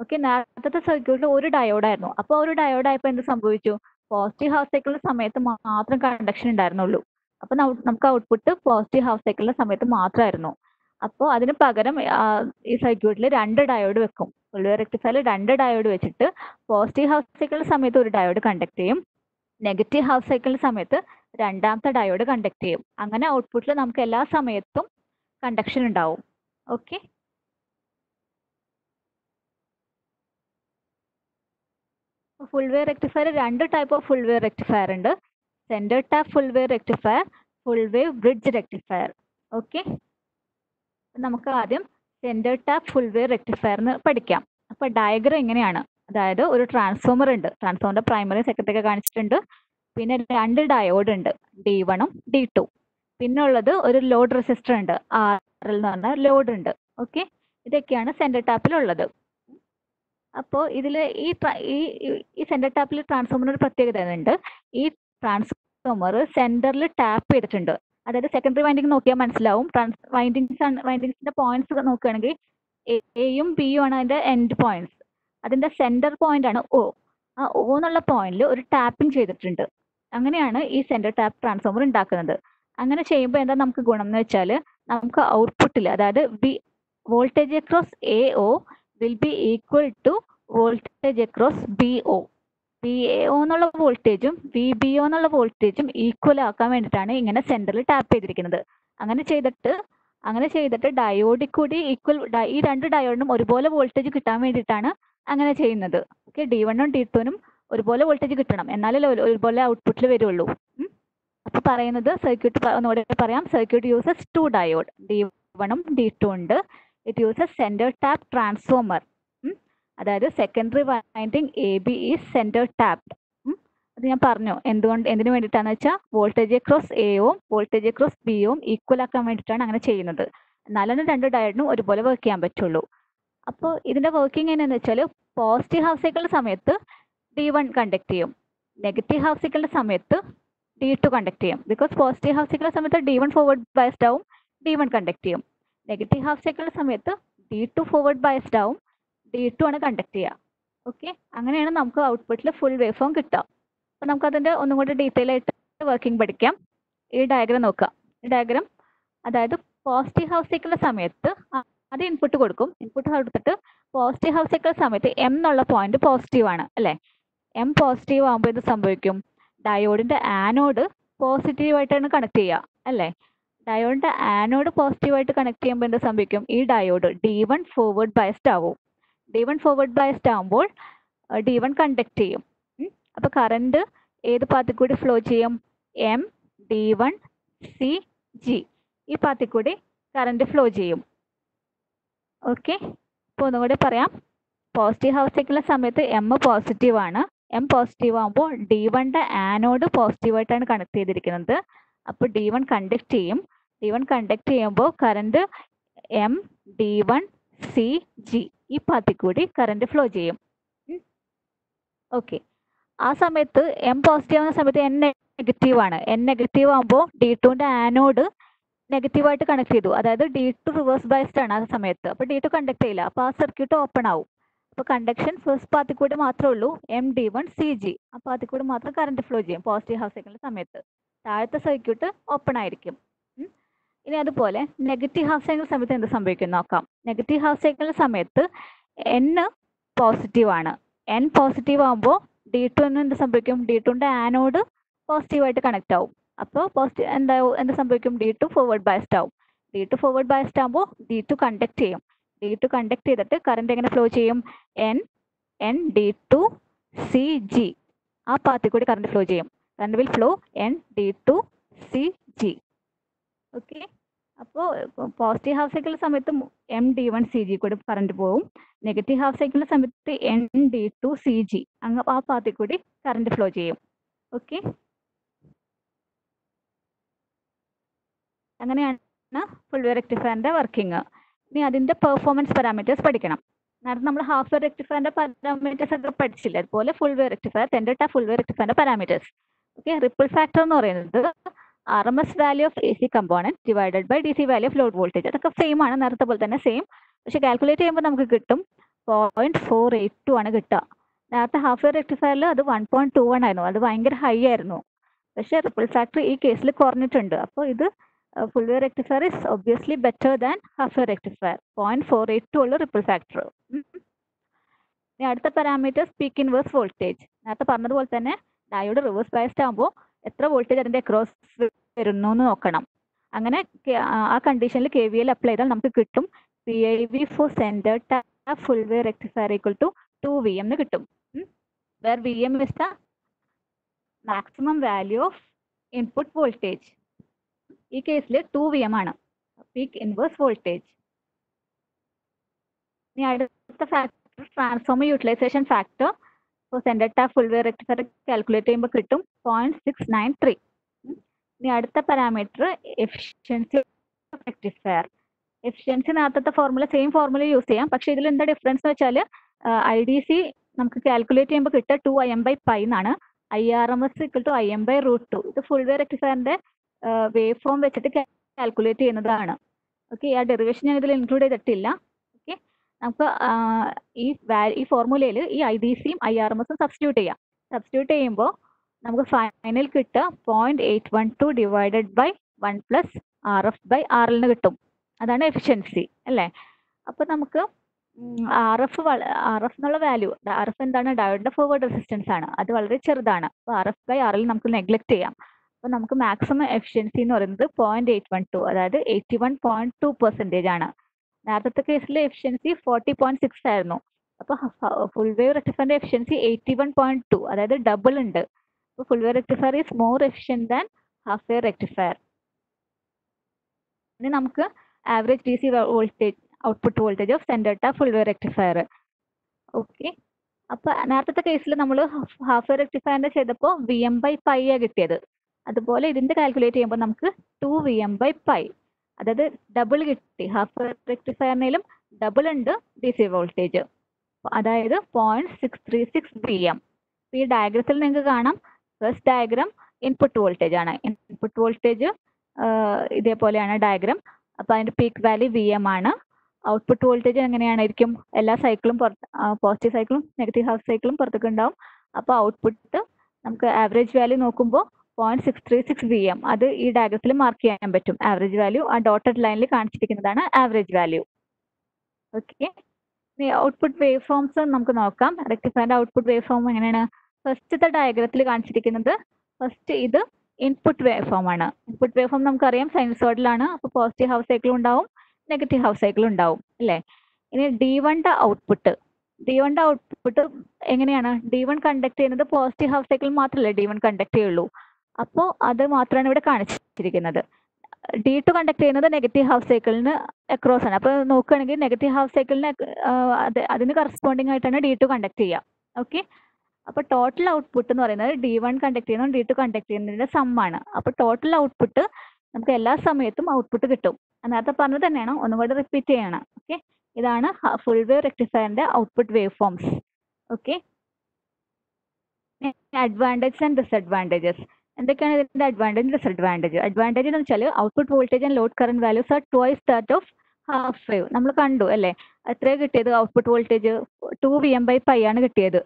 ഓക്കെ നേരത്തെ സർക്യൂട്ടിൽ ഒരു ഡയോഡായിരുന്നു അപ്പോൾ ഒരു ഡയോഡ് ആയപ്പോൾ എന്ത് സംഭവിച്ചു? പോസിറ്റീവ് ഹാഫ് സൈക്കിളിന്റെ സമയത്ത് മാത്രം കണ്ടക്ഷൻ ഉണ്ടായിരുന്നുള്ളൂ. അപ്പൊ നമുക്ക് ഔട്ട്പുട്ട് പോസിറ്റീവ് ഹാഫ് സൈക്കിളിന്റെ സമയത്ത് മാത്രമായിരുന്നു. അപ്പോൾ അതിന് പകരം ഈ സർക്യൂട്ടിൽ രണ്ട് ഡയോഡ് വെക്കും. ഫുൾ റെക്ടിഫയർ രണ്ട് ഡയോഡ് വെച്ചിട്ട് പോസിറ്റീവ് ഹാഫ് സൈക്കിളിന്റെ സമയത്ത് ഒരു ഡയോഡ് കണ്ടക്ട് ചെയ്യും. നെഗറ്റീവ് ഹാഫ് സൈക്കിളിന്റെ സമയത്ത് രണ്ടാമത്തെ ഡയോഡ് കണ്ടക്ട് ചെയ്യും. അങ്ങനെ ഔട്ട്പുട്ടിൽ നമുക്ക് എല്ലാ സമയത്തും കണ്ടക്ഷൻ ഉണ്ടാവും. ഓക്കെ ഫുൾ വെയർ റെക്ടിഫയർ രണ്ട് type of full wave rectifier ഉണ്ട്. Centre tap full wave rectifier full wave bridge rectifier okay നമുക്ക് ആദ്യം centre tap full wave rectifier പഠിക്കാം. അപ്പോൾ ഡയഗ്രം എങ്ങനെയാണ്? അതായത് ഒരു ട്രാൻസ്ഫോമർ ഉണ്ട്. ട്രാൻസ്ഫോമറിന്റെ പ്രൈമറി സെക്കൻഡറി ഒക്കെ കാണിച്ചിട്ടുണ്ട്. പിന്നെ രണ്ട് ഡയോഡ് ഉണ്ട്. ഡി വണും ഡി ടു പിന്നെ ഉള്ളത് ഒരു ലോഡ് റെസിസ്റ്റർ ഉണ്ട്. ആർ എന്ന് പറഞ്ഞ ലോഡ് ഉണ്ട്. ഓക്കെ ഇതൊക്കെയാണ് സെന്റർ ടാപ്പിലുള്ളത് അപ്പോൾ ഇതിൽ ഈ ഈ ഈ- ഈ സെന്റർ ടാപ്പിൽ ട്രാൻസ്ഫോമറിന് ഒരു പ്രത്യേകത ഉണ്ട്. ഈ ട്രാൻസ്ഫോമർ സെന്ററിൽ ടാപ്പ് ചെയ്തിട്ടുണ്ട്. അതായത് സെക്കൻഡറി വൈൻഡിങ് നോക്കിയാൽ മനസ്സിലാവും. ട്രാൻസ് വൈൻഡിങ്സ് വൈൻഡിങ്സിന്റെ പോയിന്റ്സ് നോക്കുകയാണെങ്കിൽ എയും ബിയും ആണ് അതിന്റെ എൻഡ് പോയിന്റ്സ് അതിന്റെ സെന്റർ പോയിന്റ് ആണ് ഒ ആ ഒ എന്നുള്ള പോയിന്റിൽ ഒരു ടാപ്പിംഗ് ചെയ്തിട്ടുണ്ട്. അങ്ങനെയാണ് ഈ സെന്റർ ടാപ്പ് ട്രാൻസ്ഫോമർ ഉണ്ടാക്കുന്നത്. അങ്ങനെ ചെയ്യുമ്പോൾ എന്താ നമുക്ക് ഗുണം എന്ന് വെച്ചാൽ നമുക്ക് ഔട്ട്പുട്ടിൽ അതായത് V voltage across A O will B equal to voltage across B O V A O എന്നുള്ള വോൾട്ടേജും വി ബി ഒ എന്നുള്ള വോൾട്ടേജും ഈക്വൽ ആക്കാൻ വേണ്ടിയിട്ടാണ് ഇങ്ങനെ സെന്ററിൽ ടാപ്പ് ചെയ്തിരിക്കുന്നത്. അങ്ങനെ ചെയ്തിട്ട് അങ്ങനെ ചെയ്തിട്ട് ഡയോഡിൽ കൂടി ഈക്വൽ ഈ രണ്ട് ഡയോഡിനും ഒരുപോലെ വോൾട്ടേജ് കിട്ടാൻ വേണ്ടിയിട്ടാണ് അങ്ങനെ ചെയ്യുന്നത്. ഓക്കെ ഡി വണ്ണും ഡി ടുവിനും ഒരുപോലെ വോൾട്ടേജ് കിട്ടണം. എന്നാലേ ഒരുപോലെ ഔട്ട്പുട്ടിൽ വരുള്ളൂ. അപ്പോൾ അപ്പൊ പറയുന്നത് സർക്യൂട്ട് ഒന്നുകൂടെ പറയാം. Circuit uses two diode D വണ്ണും ഡി ടു ഉണ്ട്. It uses centre tap transformer അതായത് secondary winding A B is centre tapped അത് ഞാൻ പറഞ്ഞു. എന്തുകൊണ്ട് എന്തിനു വേണ്ടിയിട്ടാന്ന് വെച്ചാൽ വോൾട്ടേജ് അക്രോസ് എയും വോൾട്ടേജ് അക്രോസ് ബിയും ഈക്വൽ ആക്കാൻ വേണ്ടിയിട്ടാണ് അങ്ങനെ ചെയ്യുന്നത്. എന്നാലാണ് രണ്ട് ഡയഡിനും ഒരുപോലെ വർക്ക് ചെയ്യാൻ പറ്റുള്ളൂ. അപ്പോൾ ഇതിന്റെ വർക്കിംഗ് എന്നു വെച്ചാൽ പോസിറ്റീവ് ഹാഫ് സൈക്കിളിന്റെ സമയത്ത് ഡി വൺ കണ്ടക്ട് ചെയ്യും. നെഗറ്റീവ് ഹാഫ് സൈക്കിളിന്റെ സമയത്ത് ഡി ടു കണ്ടക്ട് ചെയ്യും. ബിക്കോസ് പോസിറ്റീവ് ഹാഫ് സൈക്കിളിന്റെ സമയത്ത് ഡി വൺ ഫോർവേഡ് ബയസ്ഡ് ആവും ഡി വൺ കണ്ടക്ട് ചെയ്യും. നെഗറ്റീവ് ഹാഫ് സൈക്കിളിന്റെ സമയത്ത് ഡി ടു ഫോർവേഡ് ബയസ്ഡ് ആവും ഡി ടു ആണ് കണ്ടക്ട് ചെയ്യുക. ഓക്കെ അങ്ങനെയാണ് നമുക്ക് ഔട്ട്പുട്ടിൽ ഫുൾ വേവ് ഫോം കിട്ടുക. അപ്പോൾ നമുക്ക് അതിന്റെ ഒന്നും കൂടി ഡീറ്റെയിൽ ആയിട്ട് വർക്കിംഗ് പഠിക്കാം. ഈ ഡയഗ്രാം നോക്കാം ഈ ഡയഗ്രാം അതായത് പോസിറ്റീവ് ഹൗസ് സൈക്കിളിന്റെ സമയത്ത് അത് ഇൻപുട്ട് കൊടുക്കും. ഇൻപുട്ട് കൊടുത്തിട്ട് പോസിറ്റീവ് ഹൗസ് സൈക്കിൾ സമയത്ത് എം എന്നുള്ള പോയിന്റ് പോസിറ്റീവ് ആണ് അല്ലെ? എം പോസിറ്റീവ് ആകുമ്പോൾ ഇത് സംഭവിക്കും? ഡയോഡിന്റെ ആനോഡ് പോസിറ്റീവ് ആയിട്ടാണ് കണക്ട് ചെയ്യുക അല്ലേ? ഡയോഡിന്റെ ആനോഡ് പോസിറ്റീവ് ആയിട്ട് കണക്ട് ചെയ്യുമ്പോൾ എന്ത് സംഭവിക്കും? ഈ diode D one forward biased ആവും. ഡി വൺ ഫോർവേഡ് ബയസ്ഡ് ആകുമ്പോൾ ഡി വൺ കണ്ടക്ട് ചെയ്യും. അപ്പോൾ അപ്പൊ കറണ്ട് ഏത് പാത്തിൽ കൂടി ഫ്ലോ ചെയ്യും? M D one C G ഈ പാത്തിൽ കൂടി കറണ്ട് ഫ്ലോ ചെയ്യും. ഓക്കെ ഇപ്പോൾ ഒന്നും കൂടി പറയാം. പോസിറ്റീവ് ഹൗസ് സൈക്കിളിലെ സമയത്ത് എം പോസിറ്റീവ് ആണ്. എം പോസിറ്റീവ് ആകുമ്പോൾ ഡി വണ്ടെ ആനോഡ് പോസിറ്റീവ് ആയിട്ടാണ് കണക്ട് ചെയ്തിരിക്കുന്നത്. അപ്പോൾ ഡി വൺ കണ്ടക്ട് ചെയ്യും. ഡി വൺ കണ്ടക്ട് ചെയ്യുമ്പോൾ current M D one C G ഈ പാത്തിൽ കൂടി കറണ്ട് ഫ്ലോ ചെയ്യും. ഓക്കെ ആ സമയത്ത് എം പോസിറ്റീവ് ആവുന്ന സമയത്ത് എൻ നെഗറ്റീവ് ആണ്. എൻ നെഗറ്റീവ് ആകുമ്പോൾ ഡി ടുവിന്റെ ആനോഡ് നെഗറ്റീവായിട്ട് കണക്ട് ചെയ്തു. അതായത് ഡി ടു റിവേഴ്സ് ബൈസ്ഡ് ആണ് ആ സമയത്ത്. അപ്പോൾ ഡി ടു കണ്ടക്ട് ചെയ്യില്ല. അപ്പോൾ ആ സർക്യൂട്ട് ഓപ്പൺ ആവും. അപ്പോൾ കണ്ടക്ഷൻ ഫസ്റ്റ് പാത്തിൽ കൂടി മാത്രമേ ഉള്ളൂ. M D one C G ആ പാത്തിൽ കൂടി മാത്രം കറണ്ട് ഫ്ലോ ചെയ്യും. പോസിറ്റീവ് ഹാഫ് സൈക്കിളിന്റെ സമയത്ത്. താഴത്തെ സർക്യൂട്ട് ഓപ്പൺ ആയിരിക്കും. ഇനി അതുപോലെ നെഗറ്റീവ് ഹാഫ് സൈക്കിൾ സമയത്ത് എന്ത് സംഭവിക്കും? നോക്കാം. നെഗറ്റീവ് ഹാഫ് സൈക്കിളിന്റെ സമയത്ത് എൻ പോസിറ്റീവ് ആണ്. എൻ പോസിറ്റീവ് ആകുമ്പോൾ ഡി ടു എന്ന് എന്ത് സംഭവിക്കും? ഡി ടുന്റെ ആനോഡ് പോസിറ്റീവായിട്ട് കണക്ട് ആവും. അപ്പോൾ പോസിറ്റീവ് എന്താ എന്ത് സംഭവിക്കും? ഡി ടു ഫോർവേഡ് ബയസ്ഡ് ആവും. ഡി ടു ഫോർവേഡ് ബയസ്ഡ് ആകുമ്പോൾ ഡി ടു കണ്ടക്ട് ചെയ്യും. ഡി ടു കണ്ടക്ട് ചെയ്തിട്ട് കറണ്ട് എങ്ങനെ ഫ്ലോ ചെയ്യും? N N D two C G ആ പാത്തിൽ കൂടി കറണ്ട് ഫ്ലോ ചെയ്യും. Current will flow N D two C G okay അപ്പോൾ പോസിറ്റീവ് ഹാഫ് സൈക്കിൾ സമയത്ത് M D one C G കൂടി കറണ്ട് പോകും നെഗറ്റീവ് ഹാഫ് സൈക്കിളിന്റെ സമയത്ത് N D two C G അങ്ങ് ആ പാത്തിൽ കൂടി കറണ്ട് ഫ്ലോ ചെയ്യും. ഓക്കെ അങ്ങനെയാണ് ഫുൾ വേ റെക്ടിഫയറിന്റെ വർക്കിംഗ് ഇനി അതിന്റെ പെർഫോമൻസ് പാരാമീറ്റേഴ്സ് പഠിക്കണം. നേരത്തെ നമ്മൾ ഹാഫ് വേ റെക്ടിഫയറിന്റെ പാരാമീറ്റേഴ്സ് ഒക്കെ പഠിച്ചില്ല? അതുപോലെ ഫുൾ വേ റെക്ടിഫയർ ടെൻഡർ ഫുൾ വേ റെക്ടിഫയറിന്റെ പാരാമീറ്റേഴ്സ് ഓക്കെ റിപ്പിൾ ഫാക്ടർ എന്ന് പറയുന്നത് R M S value of A C component divided by D C value of load voltage അതൊക്കെ സെയിം ആണ് നേരത്തെ പോലെ തന്നെ സെയിം പക്ഷെ കാൽക്കുലേറ്റ് ചെയ്യുമ്പോൾ നമുക്ക് കിട്ടും പോയിന്റ് ഫോർ എയ്റ്റ് ടു ആണ് കിട്ടുക. നേരത്തെ ഹാഫ് ഇയർ റെക്ടിഫയറിൽ അത് വൺ പോയിന്റ് ടു വൺ ആയിരുന്നു. അത് ഭയങ്കര ഹൈ ആയിരുന്നു. പക്ഷേ റിപ്പിൾ ഫാക്ടർ ഈ കേസിൽ കുറഞ്ഞിട്ടുണ്ട്. അപ്പോൾ ഇത് full wave rectifier is obviously better than half wave rectifier point four eight two ഉള്ള റിപ്പിൾ ഫാക്ടർ ഇനി അടുത്ത പാരാമീറ്റർ സ്പീക്ക് ഇൻവേഴ്സ് വോൾട്ടേജ് നേരത്തെ പറഞ്ഞതുപോലെ തന്നെ ഡയോഡ് റിവേഴ്സ് ബയസ്ഡ് ആകുമ്പോൾ എത്ര വോൾട്ടേജ് അതിന്റെ അക്രോസ് വരുന്നു എന്ന് നോക്കണം. അങ്ങനെ ആ- കണ്ടീഷനിൽ കെ വി എൽ അപ്ലൈ ചെയ്താൽ നമുക്ക് കിട്ടും. P I V for centre tap full wave rectifier equal to two V M കിട്ടും. Where V M is the maximum value of input voltage ഈ കേസിൽ ടു വി എം ആണ്. Peak inverse voltage ഇനി അടുത്ത factor transformer utilisation factor ഇപ്പോൾ centre tap full wave rectifier calculate ചെയ്യുമ്പോൾ കിട്ടും. Point six nine three ഇനി അടുത്ത പാരാമീറ്റർ എഫിഷ്യൻസി റെക്ടിഫയർ എഫിഷ്യൻസി നേരത്തെ ഫോർമുല സെയിം ഫോർമുല യൂസ് ചെയ്യാം. പക്ഷെ ഇതിൽ എന്താ ഡിഫറൻസ് എന്ന് വെച്ചാൽ ഐ ഡി സി നമുക്ക് കാൽക്കുലേറ്റ് ചെയ്യുമ്പോൾ കിട്ടുക two I M by pi എന്നാണ്. I R M S equal to I M by root two ഇത് ഫുൾ വേ റെക്ടിഫയറിന്റെ വേവ് ഫോം വെച്ചിട്ട് കാൽക്കുലേറ്റ് ചെയ്യുന്നതാണ്. ഓക്കെ ആ ഡെറിവേഷൻ ഞാൻ ഇതിൽ ഇൻക്ലൂഡ് ചെയ്തിട്ടില്ല. നമുക്ക് ഈ ഈ ഫോർമുലയിൽ ഈ ഐ ഡി സിയും ഐ ആർ എം എസും സബ്സ്റ്റിറ്റ്യൂട്ട് ചെയ്യാം. സബ്സ്റ്റിറ്റ്യൂട്ട് ചെയ്യുമ്പോൾ നമുക്ക് ഫൈനൽ കിട്ടുക point eight one two divided by one plus R F by R എല്ലിന് കിട്ടും. അതാണ് എഫിഷ്യൻസി അല്ലേ? അപ്പോൾ നമുക്ക് ആർ എഫ് ആർ എഫ് എന്നുള്ള വാല്യൂ ആർ എഫ് എന്താണ്? ഡയോഡിന്റെ ഫോർവേഡ് റെസിസ്റ്റൻസ് ആണ്. അത് വളരെ ചെറുതാണ്. അപ്പോൾ R F by R L നമുക്ക് നെഗ്ലക്ട് ചെയ്യാം. അപ്പോൾ നമുക്ക് മാക്സിമം എഫിഷ്യൻസി എന്ന് പറയുന്നത് പോയിന്റ് എയ്റ്റ് വൺ ടു അതായത് eighty one point two percentage ആണ്. നേരത്തെ കേസിലെ എഫിഷ്യൻസി ഫോർട്ടി പോയിന്റ് സിക്സ് ആയിരുന്നു. അപ്പൊ full wave റെക്ടിഫയറിന്റെ efficiency eighty one point two അതായത് ഡബിൾ ഉണ്ട്. അപ്പൊ full wave rectifier is more efficient than half wave rectifier ഇനി നമുക്ക് average D C voltage output voltage of സെൻഡർട്ട full wave rectifier okay അപ്പൊ നേരത്തെ കേസിൽ നമ്മൾ ഹാഫ് വേവ് റെക്ടിഫയറിന്റെ ചെയ്തപ്പോൾ വി എം ബൈ പൈ ആണ് കിട്ടിയത്. അതുപോലെ ഇതിന്റെ കാൽക്കുലേറ്റ് ചെയ്യുമ്പോൾ നമുക്ക് two V M by pi അതായത് ഡബിൾ കിട്ടി. ഹാഫ് റെക്ടിഫയറിനേലും ഡബിൾ ഉണ്ട് ഡി സി വോൾട്ടേജ് അതായത് point six three six B M ഈ ഡയഗ്രത്തിൽ നിങ്ങൾക്ക് കാണാം. ഫസ്റ്റ് ഡയഗ്രാം ഇൻപുട്ട് വോൾട്ടേജ് ആണ്. ഇൻപുട്ട് വോൾട്ടേജ് ഇതേപോലെയാണ് ഡയഗ്രാം അപ്പൊ അതിന്റെ പീക്ക് വാല്യൂ വി എം ആണ്. ഔട്ട്പുട്ട് വോൾട്ടേജ് എങ്ങനെയാണായിരിക്കും? എല്ലാ സൈക്കിളും പുറത്ത് പോസിറ്റീവ് സൈക്കിളും നെഗറ്റീവ് ഹാഫ് സൈക്കിളും പുറത്തേക്ക് ഉണ്ടാവും. അപ്പോൾ ഔട്ട്പുട്ട് നമുക്ക് ആവറേജ് വാല്യൂ നോക്കുമ്പോൾ point six three six V M അത് ഈ ഡയഗ്രത്തിൽ മാർക്ക് ചെയ്യാൻ പറ്റും. ആവറേജ് വാല്യൂ ആ ഡോട്ടഡ് ലൈനിൽ കാണിച്ചിരിക്കുന്നതാണ് average value okay output waveforms നമുക്ക് നോക്കാം. റെക്ടിഫയറിന്റെ ഔട്ട്പുട്ട് വേവ് ഫോം എങ്ങനെയാണ്? ഫസ്റ്റത്തെ ഡയഗ്രത്തിൽ കാണിച്ചിരിക്കുന്നത് ഫസ്റ്റ് ഇത് ഇൻപുട്ട് വേവ് ഫോം ആണ്. ഇൻപുട്ട് വേവ് ഫോം നമുക്കറിയാം സൈനസോയിഡിലാണ് അപ്പോൾ പോസിറ്റീവ് ഹൗസ് സൈക്കിൾ ഉണ്ടാവും നെഗറ്റീവ് ഹൗസ് സൈക്കിൾ ഉണ്ടാവും. അല്ലേ? ഇനി ഡി വണ്ടെ ഔട്ട്പുട്ട് ഡി വണ്ടെ ഔട്ട്പുട്ട് എങ്ങനെയാണ്? ഡി വൺ കണ്ടക്ട് ചെയ്യുന്നത് പോസിറ്റീവ് ഹൗസ് സൈക്കിൾ മാത്രമല്ലേ ഡി വൺ കണ്ടക്ട് ചെയ്യുള്ളൂ. അപ്പോൾ അത് മാത്രമാണ് ഇവിടെ കാണിച്ചിരിക്കുന്നത്. ഡി ടു കണ്ടക്ട് ചെയ്യുന്നത് നെഗറ്റീവ് ഹാഫ് സൈക്കിളിന് അക്രോസ് ആണ്. അപ്പോൾ നോക്കുകയാണെങ്കിൽ നെഗറ്റീവ് ഹാഫ് സൈക്കിളിന് അത് അതിന് കറസ്പോണ്ടിങ് ആയിട്ടാണ് ഡി ടു കണ്ടക്ട് ചെയ്യുക. ഓക്കെ അപ്പോൾ ടോട്ടൽ ഔട്ട്പുട്ട് എന്ന് പറയുന്നത് ഡി വൺ കണ്ടക്ട് ചെയ്യുന്നതും ഡി ടു കണ്ടക്ട് ചെയ്യുന്നതിന്റെ സമ്മാണ് അപ്പോൾ അപ്പൊ ടോട്ടൽ ഔട്ട്പുട്ട് നമുക്ക് എല്ലാ സമയത്തും ഔട്ട്പുട്ട് കിട്ടും. നേരത്തെ പറഞ്ഞത് തന്നെയാണ്. ഒന്നും കൂടെ റിപ്പീറ്റ് ചെയ്യണം. ഓക്കെ ഇതാണ് full wave റെക്ടിഫയറിന്റെ output wave forms okay advantage and disadvantages എന്തൊക്കെയാണ് ഇതിന്റെ അഡ്വാന്റേജ് ഡിസഡ്വാന്റേജ് അഡ്വാന്റേജ് എന്ന് വെച്ചാൽ output voltage and load current values are twice that of half wave നമ്മൾ കണ്ടു അല്ലേ? എത്ര കിട്ടിയത്? Output voltage two V M by pi ആണ് കിട്ടിയത്.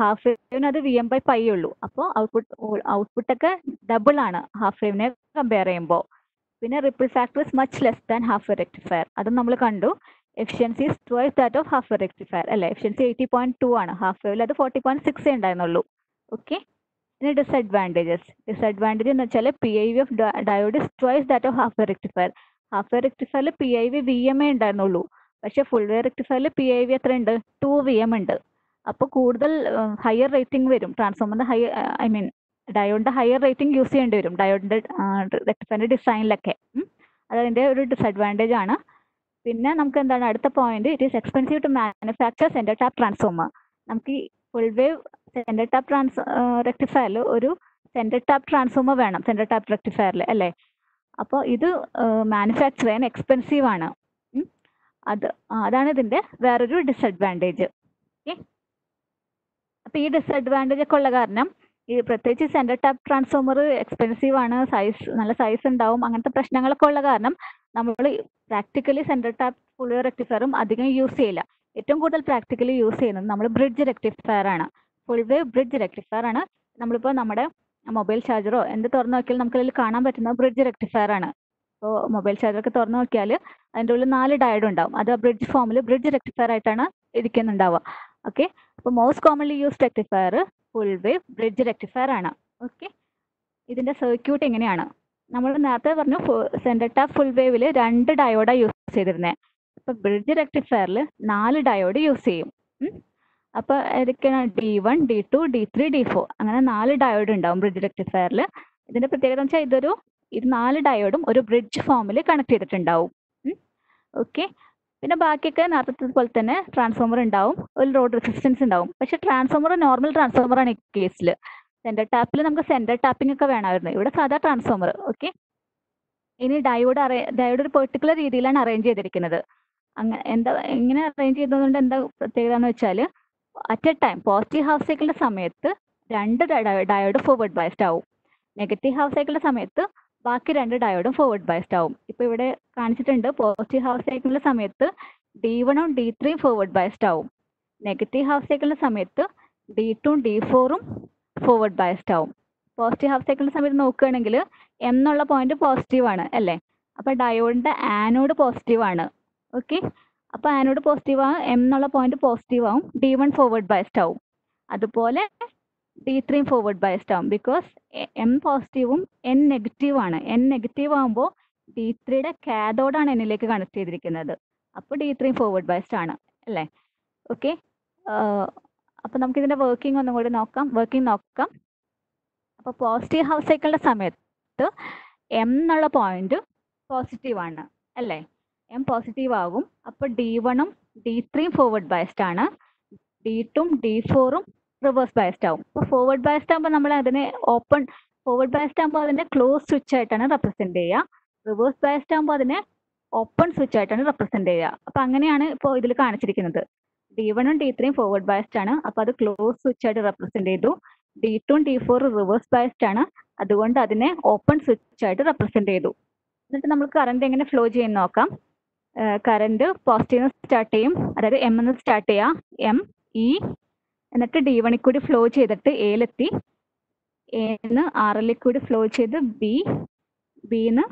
ഹാഫ് വേവിന് അത് വി എം ബൈ പൈ ഉള്ളൂ. അപ്പോൾ ഔട്ട്പുട്ട് ഔട്ട്പുട്ട് ഒക്കെ ഡബിൾ ആണ് ഹാഫ് വേവിനെ കമ്പയർ ചെയ്യുമ്പോൾ പിന്നെ ripple factor is much less than half wave rectifier അതും നമ്മൾ കണ്ടു. Efficiency is twice that of half wave rectifier അല്ലേ? എഫിഷ്യൻസി എയ്റ്റി പോയിന്റ് ടു ആണ്. ഹാഫ് വേവിൽ അത് ഫോർട്ടി പോയിന്റ് സിക്സ് ഉണ്ടായിരുന്നുള്ളൂ. ഓക്കെ ഇനി ഡിസഡ്വാന്റേജസ് ഡിസഡ്വാന്റേജ് എന്ന് വെച്ചാൽ P I V of diode is twice that of half rectifier half റെക്ടിഫയറിൽ P I V V M A ഉണ്ടായിരുന്നുള്ളൂ. പക്ഷെ ഫുൾ വേ റെക്ടിഫയറിൽ പി ഐ വി എത്ര ഉണ്ട് ടു വി എം ഉണ്ട്. അപ്പോൾ കൂടുതൽ ഹയർ റേറ്റിംഗ് വരും. ട്രാൻസ്ഫോമറിന്റെ ഹയർ ഐ മീൻ ഡയോഡിന്റെ ഹയർ റേറ്റിംഗ് യൂസ് ചെയ്യേണ്ടി വരും. ഡയോഡിന്റെ റെക്ടിഫയറിന്റെ ഡിസൈനിലൊക്കെ അതതിന്റെ ഒരു ഡിസഡ്വാന്റേജ് ആണ്. പിന്നെ നമുക്ക് എന്താണ്? അടുത്ത point it is expensive to manufacture centre tap transformer നമുക്ക് ഈ full wave centre tap trans റെക്ടിഫയറിൽ ഒരു സെന്റർ ടാപ്പ് ട്രാൻസ്ഫോമർ വേണം സെന്റർ ടാപ്പ് റെക്ടിഫയറിൽ അല്ലേ? അപ്പോൾ ഇത് മാനുഫാക്ചർ ചെയ്യാൻ എക്സ്പെൻസീവ് ആണ്. അത് അതാണ് ഇതിന്റെ വേറൊരു ഡിസഡ്വാന്റേജ് ഓക്കെ? അപ്പൊ ഈ ഡിസഡ്വാന്റേജ് ഒക്കെ ഉള്ള കാരണം ഈ പ്രത്യേകിച്ച് സെന്റർ ടാപ്പ് ട്രാൻസ്ഫോമർ എക്സ്പെൻസീവ് ആണ് സൈസ് നല്ല സൈസ് ഉണ്ടാവും അങ്ങനത്തെ പ്രശ്നങ്ങളൊക്കെ ഉള്ള കാരണം നമ്മൾ പ്രാക്ടിക്കലി സെന്റർ ടാപ്പ് ഫുൾ റെക്ടിഫയറും അധികം യൂസ് ചെയ്യില്ല. ഏറ്റവും കൂടുതൽ പ്രാക്ടിക്കലി യൂസ് ചെയ്യുന്നത് നമ്മൾ ബ്രിഡ്ജ് റെക്ടിഫയർ ആണ്. ഫുൾ വേവ് ബ്രിഡ്ജ് റെക്ടിഫയർ ആണ്. നമ്മളിപ്പോൾ നമ്മുടെ മൊബൈൽ ചാർജറോ എന്ത് തുറന്നു നോക്കിയാൽ നമുക്ക് അതിൽ കാണാൻ പറ്റുന്ന ബ്രിഡ്ജ് റെക്ടിഫയർ ആണ്. അപ്പോൾ മൊബൈൽ ചാർജർ ഒക്കെ തുറന്നു നോക്കിയാൽ അതിന്റെ ഉള്ളിൽ നാല് ഡയഡ് ഉണ്ടാവും. അത് ബ്രിഡ്ജ് ഫോമിൽ ബ്രിഡ്ജ് റെക്ടിഫയർ ആയിട്ടാണ് ഇരിക്കുന്നുണ്ടാവുക. ഓക്കെ അപ്പോൾ most commonly use rectifier full wave bridge rectifier ആണ്. ഓക്കെ ഇതിന്റെ സർക്യൂട്ട് എങ്ങനെയാണ് നമ്മൾ നേരത്തെ പറഞ്ഞു സെന്റർ ടാപ്പ് ഫുൾ വേവിൽ രണ്ട് ഡയോഡാണ് യൂസ് ചെയ്തിരുന്നത് ഇപ്പം ബ്രിഡ്ജ് റെക്ടിഫയറിൽ നാല് ഡയോഡ് യൂസ് ചെയ്യും. അപ്പൊ ഏതൊക്കെയാണ് D one D two D three D four അങ്ങനെ നാല് ഡയോഡ് ഉണ്ടാവും ബ്രിഡ്ജ് റെക്ടിഫയറിൽ ഇതിന്റെ പ്രത്യേകത എന്ന് വെച്ചാൽ ഇതൊരു ഇത് നാല് ഡയോഡും ഒരു ബ്രിഡ്ജ് ഫോമിൽ കണക്ട് ചെയ്തിട്ടുണ്ടാവും. ഓക്കെ പിന്നെ ബാക്കിയൊക്കെ നേരത്തെ പോലെ തന്നെ ട്രാൻസ്ഫോമർ ഉണ്ടാവും. ഒരു റോഡ് റെസിസ്റ്റൻസ് ഉണ്ടാവും. പക്ഷെ ട്രാൻസ്ഫോമർ നോർമൽ ട്രാൻസ്ഫോമർ ആണ് ഈ കേസിൽ സെന്റർ ടാപ്പിൽ നമുക്ക് സെന്റർ ടാപ്പിംഗ് ഒക്കെ വേണമായിരുന്നു. ഇവിടെ സാധാ ട്രാൻസ്ഫോമർ ഓക്കെ ഇനി ഡയോഡ് അറേ ഡയോഡ് ഒരു പെർട്ടിക്കുലർ രീതിയിലാണ് അറേഞ്ച് ചെയ്തിരിക്കുന്നത്. അങ്ങനെ എന്താ എങ്ങനെ അറേഞ്ച് ചെയ്തതുകൊണ്ട് എന്താ പ്രത്യേകത എന്ന് വെച്ചാൽ at a time positive half സൈക്കിളിന്റെ സമയത്ത് രണ്ട് ഡയോഡ് ഫോർവേഡ് ബയസ്ഡ് ആവും. നെഗറ്റീവ് ഹാഫ് സൈക്കിളിന്റെ സമയത്ത് ബാക്കി രണ്ട് ഡയോഡും ഫോർവേഡ് ബയസ്ഡ് ആവും. ഇപ്പൊ ഇവിടെ കാണിച്ചിട്ടുണ്ട് പോസിറ്റീവ് ഹാഫ് സൈക്കിളിന്റെ സമയത്ത് ഡി വണ്ണും ഡി ത്രീയും ഫോർവേഡ് ബയസ്ഡ് ആവും. നെഗറ്റീവ് ഹാഫ് സൈക്കിളിന്റെ സമയത്ത് ഡി ടും ഡി ഫോറും ഫോർവേഡ് ബയസ്ഡ് ആവും. പോസിറ്റീവ് ഹാഫ് സൈക്കിളിന്റെ സമയത്ത് നോക്കുകയാണെങ്കിൽ എന്നുള്ള പോയിന്റ് പോസിറ്റീവ് ആണ് അല്ലേ? അപ്പോൾ ഡയോഡിന്റെ ആനോഡ് പോസിറ്റീവ് ആണ്. ഓക്കെ അപ്പൊ ആനോട് പോസിറ്റീവ് ആവും എം എന്നുള്ള പോയിന്റ് പോസിറ്റീവ് ആവും. ഡി വൺ ഫോർവേഡ് ബയസ്ഡ് ആവും. അതുപോലെ ഡി ത്രീയും ഫോർവേഡ് ബയസ്ഡ് ആവും. ബിക്കോസ് എം പോസിറ്റീവും എൻ നെഗറ്റീവ് ആണ്. എൻ നെഗറ്റീവ് ആകുമ്പോൾ ഡി ത്രീയുടെ കാതോഡാണ് എന്നിലേക്ക് കണക്ട് ചെയ്തിരിക്കുന്നത്. അപ്പോൾ ഡി ത്രീയും ഫോർവേഡ് ബയസ്ഡ് ആണ്. അല്ലേ? ഓക്കെ അപ്പൊ നമുക്ക് ഇതിന്റെ വർക്കിംഗ് ഒന്നും കൂടി നോക്കാം. വർക്കിംഗ് നോക്കാം. അപ്പൊ പോസിറ്റീവ് ഹൗസ് സൈക്കിളിന്റെ സമയത്ത് എം എന്നുള്ള പോയിന്റ് പോസിറ്റീവ് ആണ്. അല്ലേ? എം പോസിറ്റീവ് ആകും. അപ്പൊ ഡി വണ്ണും ഡി ത്രീയും ഫോർവേഡ് ബയസ്ഡ് ആണ്. ഡി ടും ഡി ഫോറും റിവേഴ്സ് ബയസ്ഡ് ആവും. അപ്പോൾ ഫോർവേഡ് ബയസ്ഡ് ആകുമ്പോൾ നമ്മൾ അതിനെ ഓപ്പൺ ഫോർവേഡ് ബയസ്ഡ് ആകുമ്പോൾ അതിനെ ക്ലോസ് സ്വിച്ച് ആയിട്ടാണ് റെപ്രസെന്റ് ചെയ്യുക. റിവേഴ്സ് ബയസ്ഡ് ആകുമ്പോൾ അതിനെ ഓപ്പൺ സ്വിച്ച് ആയിട്ടാണ് റെപ്രസെന്റ് ചെയ്യുക. അപ്പോൾ അങ്ങനെയാണ് ഇപ്പോൾ ഇതിൽ കാണിച്ചിരിക്കുന്നത്. ഡി വണ്ണും ഡി ത്രീയും ഫോർവേഡ് ബയസ്ഡ് ആണ്. അപ്പോൾ അത് ക്ലോസ് സ്വിച്ച് ആയിട്ട് റെപ്രസെന്റ് ചെയ്തു. ഡി ടും ഡി ഫോറും റിവേഴ്സ് ബയസ്ഡ് ആണ്. അതുകൊണ്ട് അതിനെ ഓപ്പൺ സ്വിച്ച് ആയിട്ട് റെപ്രസെന്റ് ചെയ്തു. എന്നിട്ട് നമ്മൾ കറണ്ട് എങ്ങനെ ഫ്ലോ ചെയ്യുന്ന നോക്കാം. കറണ്ട് പോസിറ്റീവ് സ്റ്റാർട്ട് ചെയ്യും. അതായത് എം എന്ന് സ്റ്റാർട്ട് ചെയ്യാം. എം ഇ എന്നിട്ട് ഡി വണിൽ കൂടി ഫ്ലോ ചെയ്തിട്ട് എയിലെത്തി എന്ന് ആറിലേക്ക് കൂടി ഫ്ലോ ചെയ്ത് ബി ബിന്ന്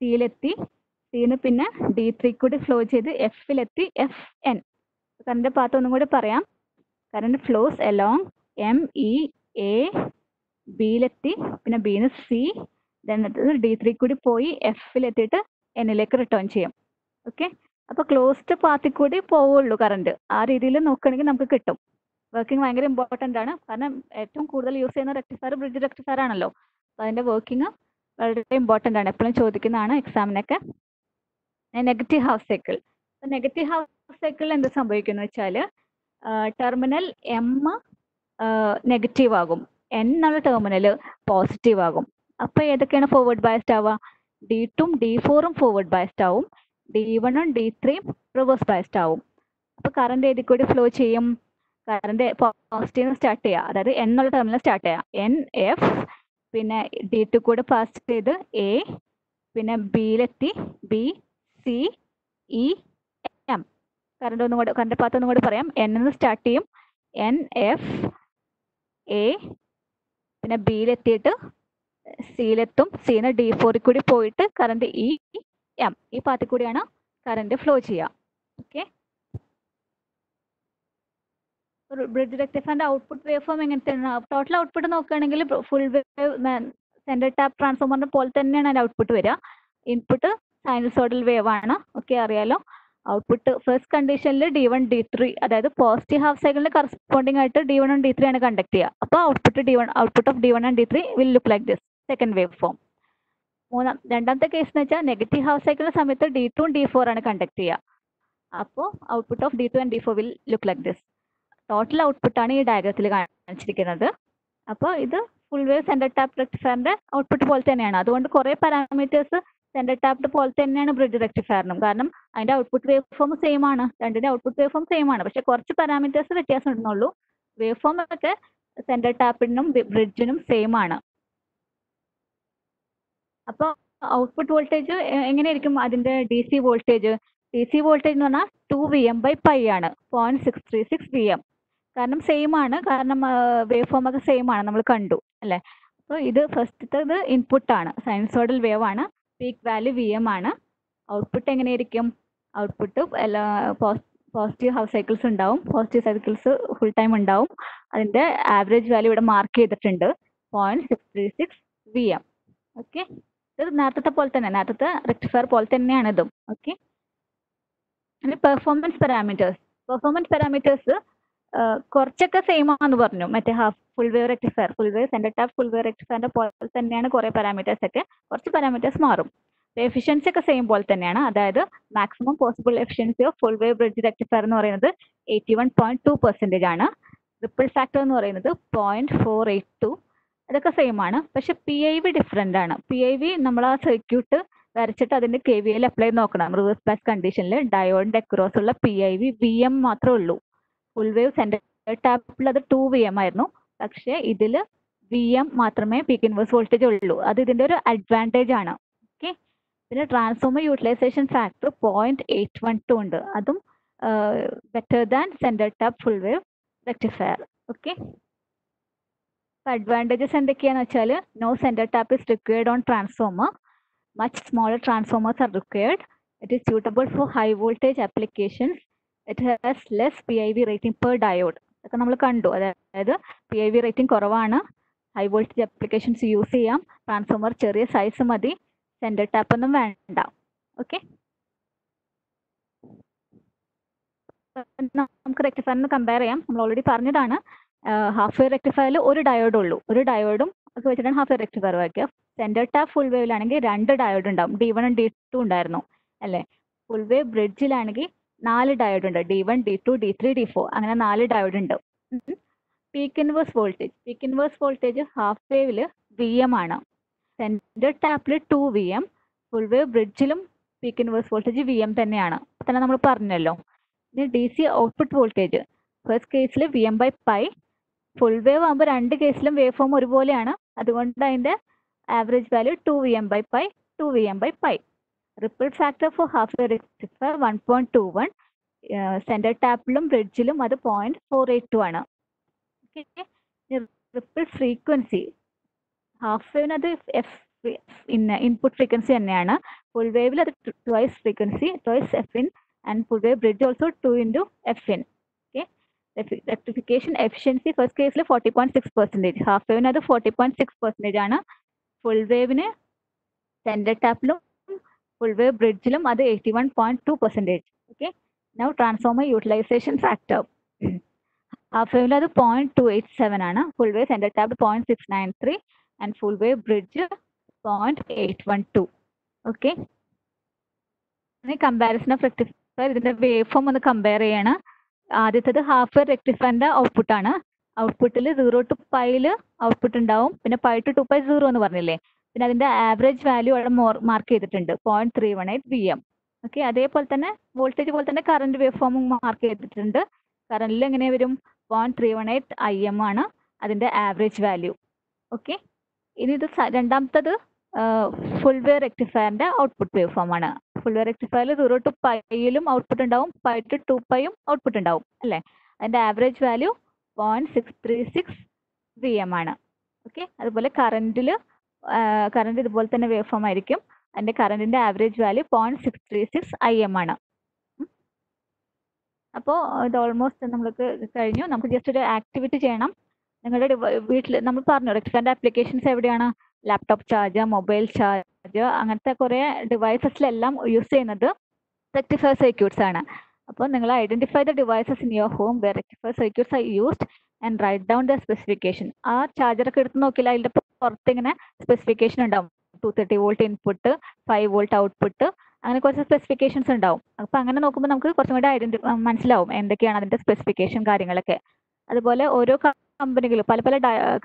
സിയിലെത്തി സിന്ന് പിന്നെ ഡി ത്രീ കൂടി ഫ്ലോ ചെയ്ത് എഫിലെത്തി എഫ് എൻ കറണ്ട് പാത്ത് ഒന്നും കൂടി പറയാം. Current flows along M E A ബിയിലെത്തി പിന്നെ ബിന്ന് സി എന്നിട്ട് ഡി ത്രീ കൂടി പോയി എഫിലെത്തിയിട്ട് എന്നിലേക്ക് റിട്ടേൺ ചെയ്യും. ഓക്കെ അപ്പൊ ക്ലോസ്ഡ് പാത്തിൽ കൂടി പോവുള്ളൂ കറണ്ട് ആ രീതിയിൽ നോക്കുകയാണെങ്കിൽ നമുക്ക് കിട്ടും. വർക്കിംഗ് ഭയങ്കര ഇമ്പോർട്ടന്റ് ആണ്. കാരണം ഏറ്റവും കൂടുതൽ യൂസ് ചെയ്യുന്ന റെക്ടിഫയർ ബ്രിഡ്ജ് റെക്ടിഫയർ ആണല്ലോ. അതിന്റെ വർക്കിംഗ് വളരെ ഇമ്പോർട്ടന്റ് ആണ്. എപ്പോഴും ചോദിക്കുന്നതാണ് എക്സാമിനൊക്കെ negative half cycle negative half സൈക്കിളിൽ എന്ത് സംഭവിക്കുന്നു വെച്ചാൽ ടെർമിനൽ എം നെഗറ്റീവ് ആകും. എൻ എന്നുള്ള ടെർമിനൽ പോസിറ്റീവ് ആകും. അപ്പൊ ഏതൊക്കെയാണ് ഫോർവേഡ് ബയസ്ഡ് ആവുക? ഡി ടും ഡി ഫോറും ഫോർവേഡ് ബയസ്ഡ് ആവും. ഡി വണ്ണും ഡി ത്രീയും റിവേഴ്സ് ബയസ്ഡ് ആവും. അപ്പോൾ കറണ്ട് ഏതിൽ കൂടി ഫ്ലോ ചെയ്യും? കറണ്ട് പോസിറ്റീവ് സ്റ്റാർട്ട് ചെയ്യുക അതായത് എൻ എന്നുള്ള ടെർമിനൽ സ്റ്റാർട്ട് ചെയ്യുക എൻ എഫ് പിന്നെ ഡി ടു കൂടെ പാസ് ചെയ്ത് എ പിന്നെ ബിയിലെത്തി B C E M current ഒന്നും കൂടെ കറണ്ട് പാത്ത് ഒന്നും കൂടെ പറയാം. എൻ എന്ന് സ്റ്റാർട്ട് ചെയ്യും. എൻ എഫ് എ പിന്നെ ബിയിലെത്തിയിട്ട് സിയിലെത്തും സിന്ന് ഡി ഫോറിൽ കൂടി പോയിട്ട് കറണ്ട് ഇ എം ഈ പാത്തിൽ കൂടിയാണ് കറണ്ട് ഫ്ലോ ചെയ്യുക. ഓക്കെ ബ്രിഡ്ജ് റെക്ടിഫയറിന്റെ ഔട്ട്പുട്ട് വേവ് ഫോം എങ്ങനത്തെയാണ്? ടോട്ടൽ ഔട്ട്പുട്ട് നോക്കുകയാണെങ്കിൽ ഫുൾ വേവ് സെന്റർ ടാപ്പ് ട്രാൻസ്ഫോമറിന്റെ പോലെ തന്നെയാണ് അതിന്റെ ഔട്ട്പുട്ട് വരിക. ഇൻപുട്ട് സൈനസോഡൽ വേവ് ആണ്. ഓക്കെ അറിയാലോ? ഔട്ട്പുട്ട് ഫസ്റ്റ് കണ്ടീഷനിൽ ഡി വൺ ഡി ത്രീ അതായത് പോസിറ്റീവ് ഹാഫ് സൈക്കിളിന് കറസ്പോണ്ടിങ് ആയിട്ട് D one and D three ആണ് കണ്ടക്ട് ചെയ്യുക. അപ്പോൾ output D one output of D one and D three will look like this second wave form മൂന്നാം രണ്ടാമത്തെ case എന്ന് വെച്ചാൽ നെഗറ്റീവ് ഹാഫ് സൈക്കിളിന്റെ സമയത്ത് ഡി ടു ഡി ഫോർ ആണ് കണ്ടക്ട് ചെയ്യുക അപ്പോൾ output of D two and D four will look like this total output ആണ് ഈ ഡയഗ്രത്തിൽ കാണിച്ചിരിക്കുന്നത്. അപ്പോൾ ഇത് ഫുൾ വേവ് സെന്റർ ടാപ്പ് റെക്ടിഫയറിന്റെ ഔട്ട്പുട്ട് പോലെ തന്നെയാണ്. അതുകൊണ്ട് കുറേ പാരാമീറ്റേഴ്സ് സെന്റർ ടാപ്പ് പോലെ തന്നെയാണ് ബ്രിഡ്ജ് റെക്ടിഫയറിനും കാരണം അതിന്റെ ഔട്ട്പുട്ട് വേവ് ഫോം സെയിം ആണ്. രണ്ടിന്റെ ഔട്ട്പുട്ട് വേവ് ഫോം സെയിം ആണ്. പക്ഷെ കുറച്ച് പാരാമീറ്റേഴ്സ് വ്യത്യാസം ഉണ്ടെന്നുള്ളൂ. വേവ് ഫോം ഒക്കെ സെന്റർ ടാപ്പിനും ബ്രിഡ്ജിനും സെയിം ആണ്. അപ്പോൾ ഔട്ട്പുട്ട് വോൾട്ടേജ് എങ്ങനെയായിരിക്കും അതിന്റെ D C voltage? D C voltage എന്ന് പറഞ്ഞാൽ two V M by pi ആണ്. Point six three six V M കാരണം സെയിം ആണ്. കാരണം വേവ് ഫോം ഒക്കെ സെയിം ആണ് നമ്മൾ കണ്ടു അല്ലേ? അപ്പോൾ ഇത് ഫസ്റ്റത്തേത് ഇൻപുട്ട് ആണ്. സൈൻസോഡൽ വേവ് ആണ്. പീക്ക് വാല്യൂ വി എം ആണ്. ഔട്ട്പുട്ട് എങ്ങനെയായിരിക്കും? ഔട്ട്പുട്ട് എല്ലാ പോസിറ്റീവ് ഹൗസ് സൈക്കിൾസ് ഉണ്ടാവും. പോസിറ്റീവ് സൈക്കിൾസ് ഫുൾ ടൈം ഉണ്ടാവും. അതിന്റെ ആവറേജ് വാല്യൂ ഇവിടെ മാർക്ക് ചെയ്തിട്ടുണ്ട്. Point six three six V M okay ഇത് നേരത്തെ പോലെ തന്നെ നേരത്തെ റെക്ടിഫയർ പോലെ തന്നെയാണ് ഇതും. Okay performance parameters performance parameters കുറച്ചൊക്കെ സെയിം ആണെന്ന് പറഞ്ഞു. മറ്റേ half full wave rectifier full wave centre tap full wave റെക്ടിഫയറിന്റെ പോലെ തന്നെയാണ് കുറെ പാരാമീറ്റേഴ്സ് ഒക്കെ. കുറച്ച് പാരാമീറ്റേഴ്സ് മാറും. എഫിഷ്യൻസി ഒക്കെ സെയിം പോലെ തന്നെയാണ്. അതായത് maximum possible efficiency of full wave bridge rectifier എന്ന് പറയുന്നത് eighty one point two percentage ആണ്. റിപ്പിൾ ഫാക്ടർ എന്ന് പറയുന്നത് പോയിന്റ് ഫോർ എയ്റ്റ് ടു അതൊക്കെ സെയിം ആണ്. പക്ഷെ പി ഐ വി ഡിഫറെന്റ് ആണ്. പി ഐ വി നമ്മൾ ആ സർക്യൂട്ട് വരച്ചിട്ട് അതിന്റെ കെ വി എൽ അപ്ലൈ നോക്കണം. റിവേഴ്സ് ബയസ് കണ്ടീഷനിൽ ഡയോഡിന്റെ അക്രോസ് ഉള്ള P I V V M മാത്രമേ ഉള്ളൂ. ഫുൾ വേവ് സെന്റർ ടാപ്പിൽ അത് ടു വി എം ആയിരുന്നു. പക്ഷേ ഇതിൽ വി എം മാത്രമേ പീക്ക് ഇൻവേഴ്സ് വോൾട്ടേജ് ഉള്ളൂ. അത് ഇതിന്റെ ഒരു അഡ്വാന്റേജ് ആണ്. ഓക്കെ പിന്നെ transformer utilisation factor point eight one two ഉണ്ട്. അതും better than centre tap full wave rectifier okay advantages എന്തൊക്കെയാന്ന് വെച്ചാൽ no centre tap is required on transformer much smaller transformers are required it is suitable for high voltage applications it has less P I V rating per diode ഇതൊക്കെ നമ്മൾ കണ്ടു. അതായത് P I V rating കുറവാണ്. High voltage applications use ചെയ്യാം. Transformer ചെറിയ size മതി. Centre tap ഒന്നും വേണ്ട. ഓക്കെ നമുക്ക് റെക്ടിഫയറിന് കമ്പയർ ചെയ്യാം. നമ്മൾ ഓൾറെഡി പറഞ്ഞതാണ്. ഹാഫ് വേവ് റെക്ടിഫയറിൽ ഒരു ഡയോഡ് ഉള്ളൂ. ഒരു ഡയോഡും ഒക്കെ വെച്ചിട്ടാണ് ഹാഫ് വേവ് റെക്ടിഫയർ വയ്ക്കുക സെന്റർ ടാപ്പ് ഫുൾ വേവിലാണെങ്കിൽ രണ്ട് ഡയോഡ് ഉണ്ടാവും. ഡി വൺ ഡി ടു ഉണ്ടായിരുന്നു. അല്ലേ? ഫുൾ വേവ് ബ്രിഡ്ജിലാണെങ്കിൽ നാല് ഡയോഡ് ഉണ്ട്. D one D two D three D four അങ്ങനെ നാല് ഡയോഡ് ഉണ്ട്. Peak inverse voltage peak inverse voltage half വേവിൽ V M ആണ്. Centre ടാപ്പിൽ two V M full wave ബ്രിഡ്ജിലും peak inverse voltage V M തന്നെയാണ്. തന്നെ നമ്മൾ പറഞ്ഞല്ലോ. ഇനി D C output voltage first കേസിൽ V M by pi full wave ആകുമ്പോൾ രണ്ട് കേസിലും വേവ് ഫോം ഒരുപോലെയാണ്. അതുകൊണ്ട് അതിന്റെ average value two V M by pi two V M by pi ripple factor for half wave rectifier one point two one centre ടാപ്പിലും ബ്രിഡ്ജിലും അത് point four eight two ആണ്. Ripple frequency half വേവിന് അത് F input frequency തന്നെയാണ്. Full വേവിൽ അത് twice frequency twice F in and full wave bridge also two into F in rectification efficiency first കേസിൽ forty point six percentage half വേവിന് അത് forty point six percentage ആണ്. Full വേവിന് centre ടാപ്പിലും full wave ബ്രിഡ്ജിലും അത് eighty one point two percentage okay now transformer utilisation factor half വേവിൽ അത് point two eight seven ആണ്. Full wave centre tap point six nine three and full wave bridge point eight one two okay comparison of rectifier ഇതിന്റെ wave form ഒന്ന് compare ചെയ്യാണ്. ആദ്യത്തേത് half wear റെക്ടിഫയറിന്റെ output ആണ്. ഔട്ട്പുട്ടിൽ zero to പൈയിൽ output ഉണ്ടാവും. പിന്നെ pi to two pi zero എന്ന് പറഞ്ഞില്ലേ? പിന്നെ അതിന്റെ ആവറേജ് വാല്യൂ അവിടെ മാർക്ക് ചെയ്തിട്ടുണ്ട്. Point three one eight V M okay അതേപോലെ തന്നെ വോൾട്ടേജ് പോലെ തന്നെ കറണ്ട് വേവ് ഫോമും മാർക്ക് ചെയ്തിട്ടുണ്ട്. കറണ്ടിൽ എങ്ങനെ വരും? Point three one eight I M ആണ് അതിന്റെ ആവറേജ് വാല്യൂ ഓക്കെ ഇനി ഇത് രണ്ടാമത്തത് ഫുൾ വേർ റെക്ടിഫയറിന്റെ ഔട്ട്പുട്ട് വേവ് ഫോം ആണ്. ഫുൾ വേർ റെക്ടിഫയറിൽ സീറോ ടു പൈയിലും ഔട്ട്പുട്ട് ഉണ്ടാവും പൈ ടു ടു പൈയും ഔട്ട്പുട്ട് ഉണ്ടാവും അല്ലേ? അതിന്റെ average value point six three six V M ആണ്. ഓക്കെ അതുപോലെ കറണ്ടിൽ കറന്റ് ഇതുപോലെ തന്നെ വേവ് ഫോം ആയിരിക്കും. അതിന്റെ കറന്റിന്റെ average value point six three six I M ആണ്. അപ്പോൾ ഇത് ഓൾമോസ്റ്റ് നമ്മൾക്ക് കഴിഞ്ഞു. നമുക്ക് ജസ്റ്റ് ഒരു ആക്ടിവിറ്റി ചെയ്യണം. നിങ്ങളുടെ വീട്ടിൽ നമ്മൾ പറഞ്ഞു റെക്ടിഫയറിന്റെ ആപ്ലിക്കേഷൻസ് എവിടെയാണ്? ലാപ്ടോപ്പ് ചാർജ് മൊബൈൽ ചാർജ് അങ്ങനത്തെ കുറേ ഡിവൈസസിലെല്ലാം യൂസ് ചെയ്യുന്നത് റെക്ടിഫയർ സർക്യൂട്ട്സ് ആണ്. അപ്പോൾ നിങ്ങൾ identify the devices in your home where rectifier circuits are used and write down the specification ആ ചാർജറൊക്കെ എടുത്ത് നോക്കിയാൽ അതിന്റെ പുറത്ത് ഇങ്ങനെ സ്പെസിഫിക്കേഷൻ ഉണ്ടാവും. Two thirty volt input five volt output അങ്ങനെ കുറച്ച് സ്പെസിഫിക്കേഷൻസ് ഉണ്ടാവും. അപ്പോൾ അങ്ങനെ നോക്കുമ്പോൾ നമുക്ക് കുറച്ചും കൂടി ഐഡന്റി മനസ്സിലാവും എന്തൊക്കെയാണ് അതിന്റെ സ്പെസിഫിക്കേഷൻ കാര്യങ്ങളൊക്കെ. അതുപോലെ ഓരോ കമ്പനികൾ പല പല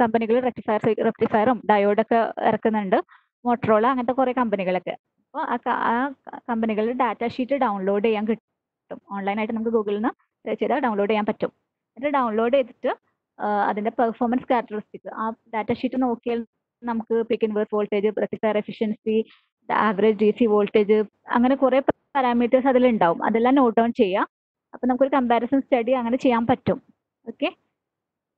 കമ്പനികൾ റെക്ടിഫയർ റെക്ടിഫയറും ഡയോഡൊക്കെ ഇറക്കുന്നുണ്ട്. മോട്ടറോള അങ്ങനത്തെ കുറെ കമ്പനികളൊക്കെ. അപ്പോൾ ആ കമ്പനികളുടെ ഡാറ്റ ഷീറ്റ് ഡൗൺലോഡ് ചെയ്യാൻ കിട്ടും. ഓൺലൈനായിട്ട് നമുക്ക് ഗൂഗിളിൽ നിന്ന് സെർച്ച് ചെയ്താൽ ഡൗൺലോഡ് ചെയ്യാൻ പറ്റും. എന്നിട്ട് ഡൗൺലോഡ് ചെയ്തിട്ട് അതിന്റെ പെർഫോമൻസ് ക്യാരക്ടറിസ്റ്റിക് ആ ഡാറ്റ ഷീറ്റ് നോക്കിയാൽ നമുക്ക് peak inverse voltage rectifier efficiency average D C voltage അങ്ങനെ കുറെ പാരാമീറ്റേഴ്സ് അതിലുണ്ടാവും. അതെല്ലാം നോട്ട് ഡൗൺ ചെയ്യാം. അപ്പൊ നമുക്കൊരു കമ്പാരിസൺ സ്റ്റഡി അങ്ങനെ ചെയ്യാൻ പറ്റും. ഓക്കെ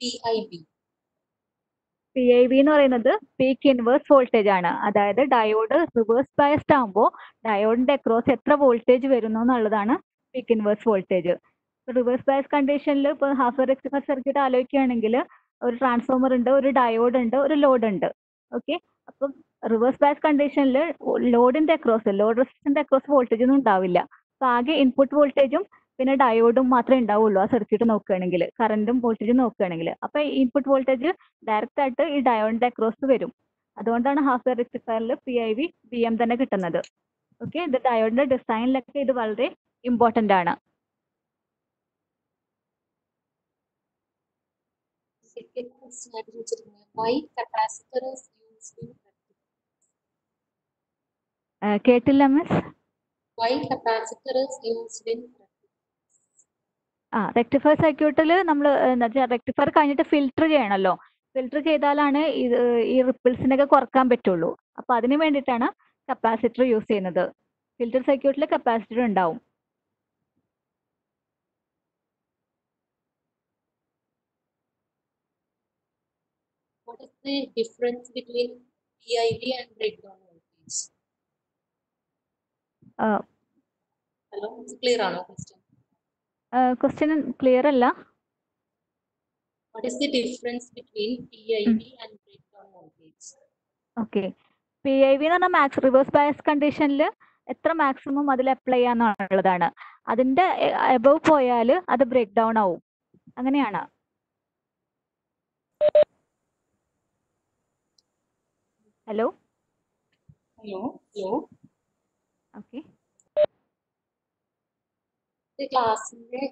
പി ഐ ബി എന്ന് പറയുന്നത് പീക്ക് ഇൻവേഴ്സ് വോൾട്ടേജ് ആണ്. അതായത് ഡയോഡ് റിവേഴ്സ് ബയസ്ഡ് ആകുമ്പോൾ ഡയോഡിന്റെ അക്രോസ് എത്ര വോൾട്ടേജ് വരുന്നു എന്നുള്ളതാണ് peak inverse voltage reverse bias കണ്ടീഷനിൽ ഇപ്പോൾ ഹാഫ് റെക്ടിഫയർ സർക്യൂട്ട് ആലോചിക്കുകയാണെങ്കിൽ ഒരു ട്രാൻസ്ഫോമർ ഉണ്ട് ഒരു ഡയോഡ് ഉണ്ട് ഒരു ലോഡ് ഉണ്ട്. ഓക്കെ അപ്പം റിവേഴ്സ് ബയസ് കണ്ടീഷനിൽ ലോഡിന്റെ across load resistant across voltage ഒന്നും ഉണ്ടാവില്ല. അപ്പൊ ആകെ ഇൻപുട്ട് വോൾട്ടേജും പിന്നെ ഡയോഡും മാത്രമേ ഉണ്ടാവുള്ളൂ ആ സർക്യൂട്ട് നോക്കുകയാണെങ്കിൽ കറന്റും വോൾട്ടേജും നോക്കുകയാണെങ്കിൽ അപ്പൊ ഇൻപുട്ട് വോൾട്ടേജ് ഡയറക്റ്റ് ആയിട്ട് ഈ ഡയോഡിന്റെ അക്രോസ് വരും. അതുകൊണ്ടാണ് half wave റെക്ടിഫയറിൽ P I V B M തന്നെ കിട്ടുന്നത്. ഓക്കെ ഇത് ഡയോഡിന്റെ ഡിസൈനിലൊക്കെ ഇത് വളരെ ഇമ്പോർട്ടന്റ് ആണ്. കേട്ടില്ല miss why capacitor is used in ആ റെക്ടിഫയർ സർക്യൂട്ടിൽ നമ്മൾ എന്താ വെച്ചാൽ റെക്ടിഫയർ കഴിഞ്ഞിട്ട് ഫിൽറ്റർ ചെയ്യണമല്ലോ ഫിൽറ്റർ ചെയ്താലാണ് ഇത് ഈ റിപ്പിൾസിനൊക്കെ കുറയ്ക്കാൻ പറ്റുള്ളൂ. അപ്പൊ അതിന് വേണ്ടിയിട്ടാണ് കപ്പാസിറ്റർ യൂസ് ചെയ്യുന്നത്. ഫിൽറ്റർ സർക്യൂട്ടിൽ കപ്പാസിറ്റർ ഉണ്ടാവും. What is the difference between PID and breakdown voltage? Hello, clear ആണോ question? ക്വസ്റ്റ്യൻ ക്ലിയർ അല്ല? What is the difference between PIV and breakdown voltage? Okay P I V എന്ന് പറഞ്ഞാൽ max reverse bias കണ്ടീഷനിൽ എത്ര maximum അതിൽ apply ചെയ്യാന്നുള്ളതാണ്. അതിന്റെ above പോയാൽ അത് ബ്രേക്ക് ഡൗൺ ആവും. അങ്ങനെയാണ്. Hello hello hello. ഓക്കെ ക്ലാസ്സിന്റെ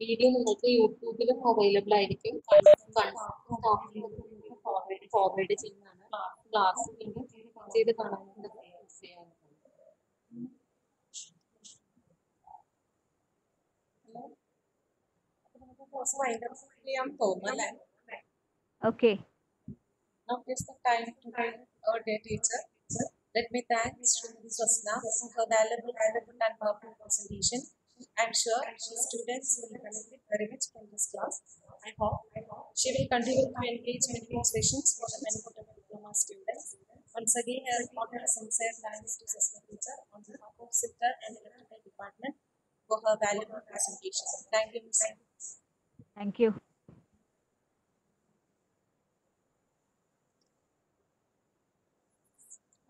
വീഡിയോ നിങ്ങൾക്ക് യൂട്യൂബിലും അവൈലബിൾ ആയിരിക്കും. ഫോർവേഡ് ഫോർവേഡ് ചെയ്യുന്നതാണ്. ക്ലാസ് ചെയ്ത് കാണാൻ okay Now is the time to teacher. Let me thank Srimati Swasna for her valuable and powerful presentation. I'm sure she students will benefit very much from this class. I hope she will continue to engage many more sessions for the benefit of diploma students. Once again, I offer sincere thanks to Swasna teacher on behalf of SITTA and electrical department for her valuable presentation. Thank you, Ms. Thank you.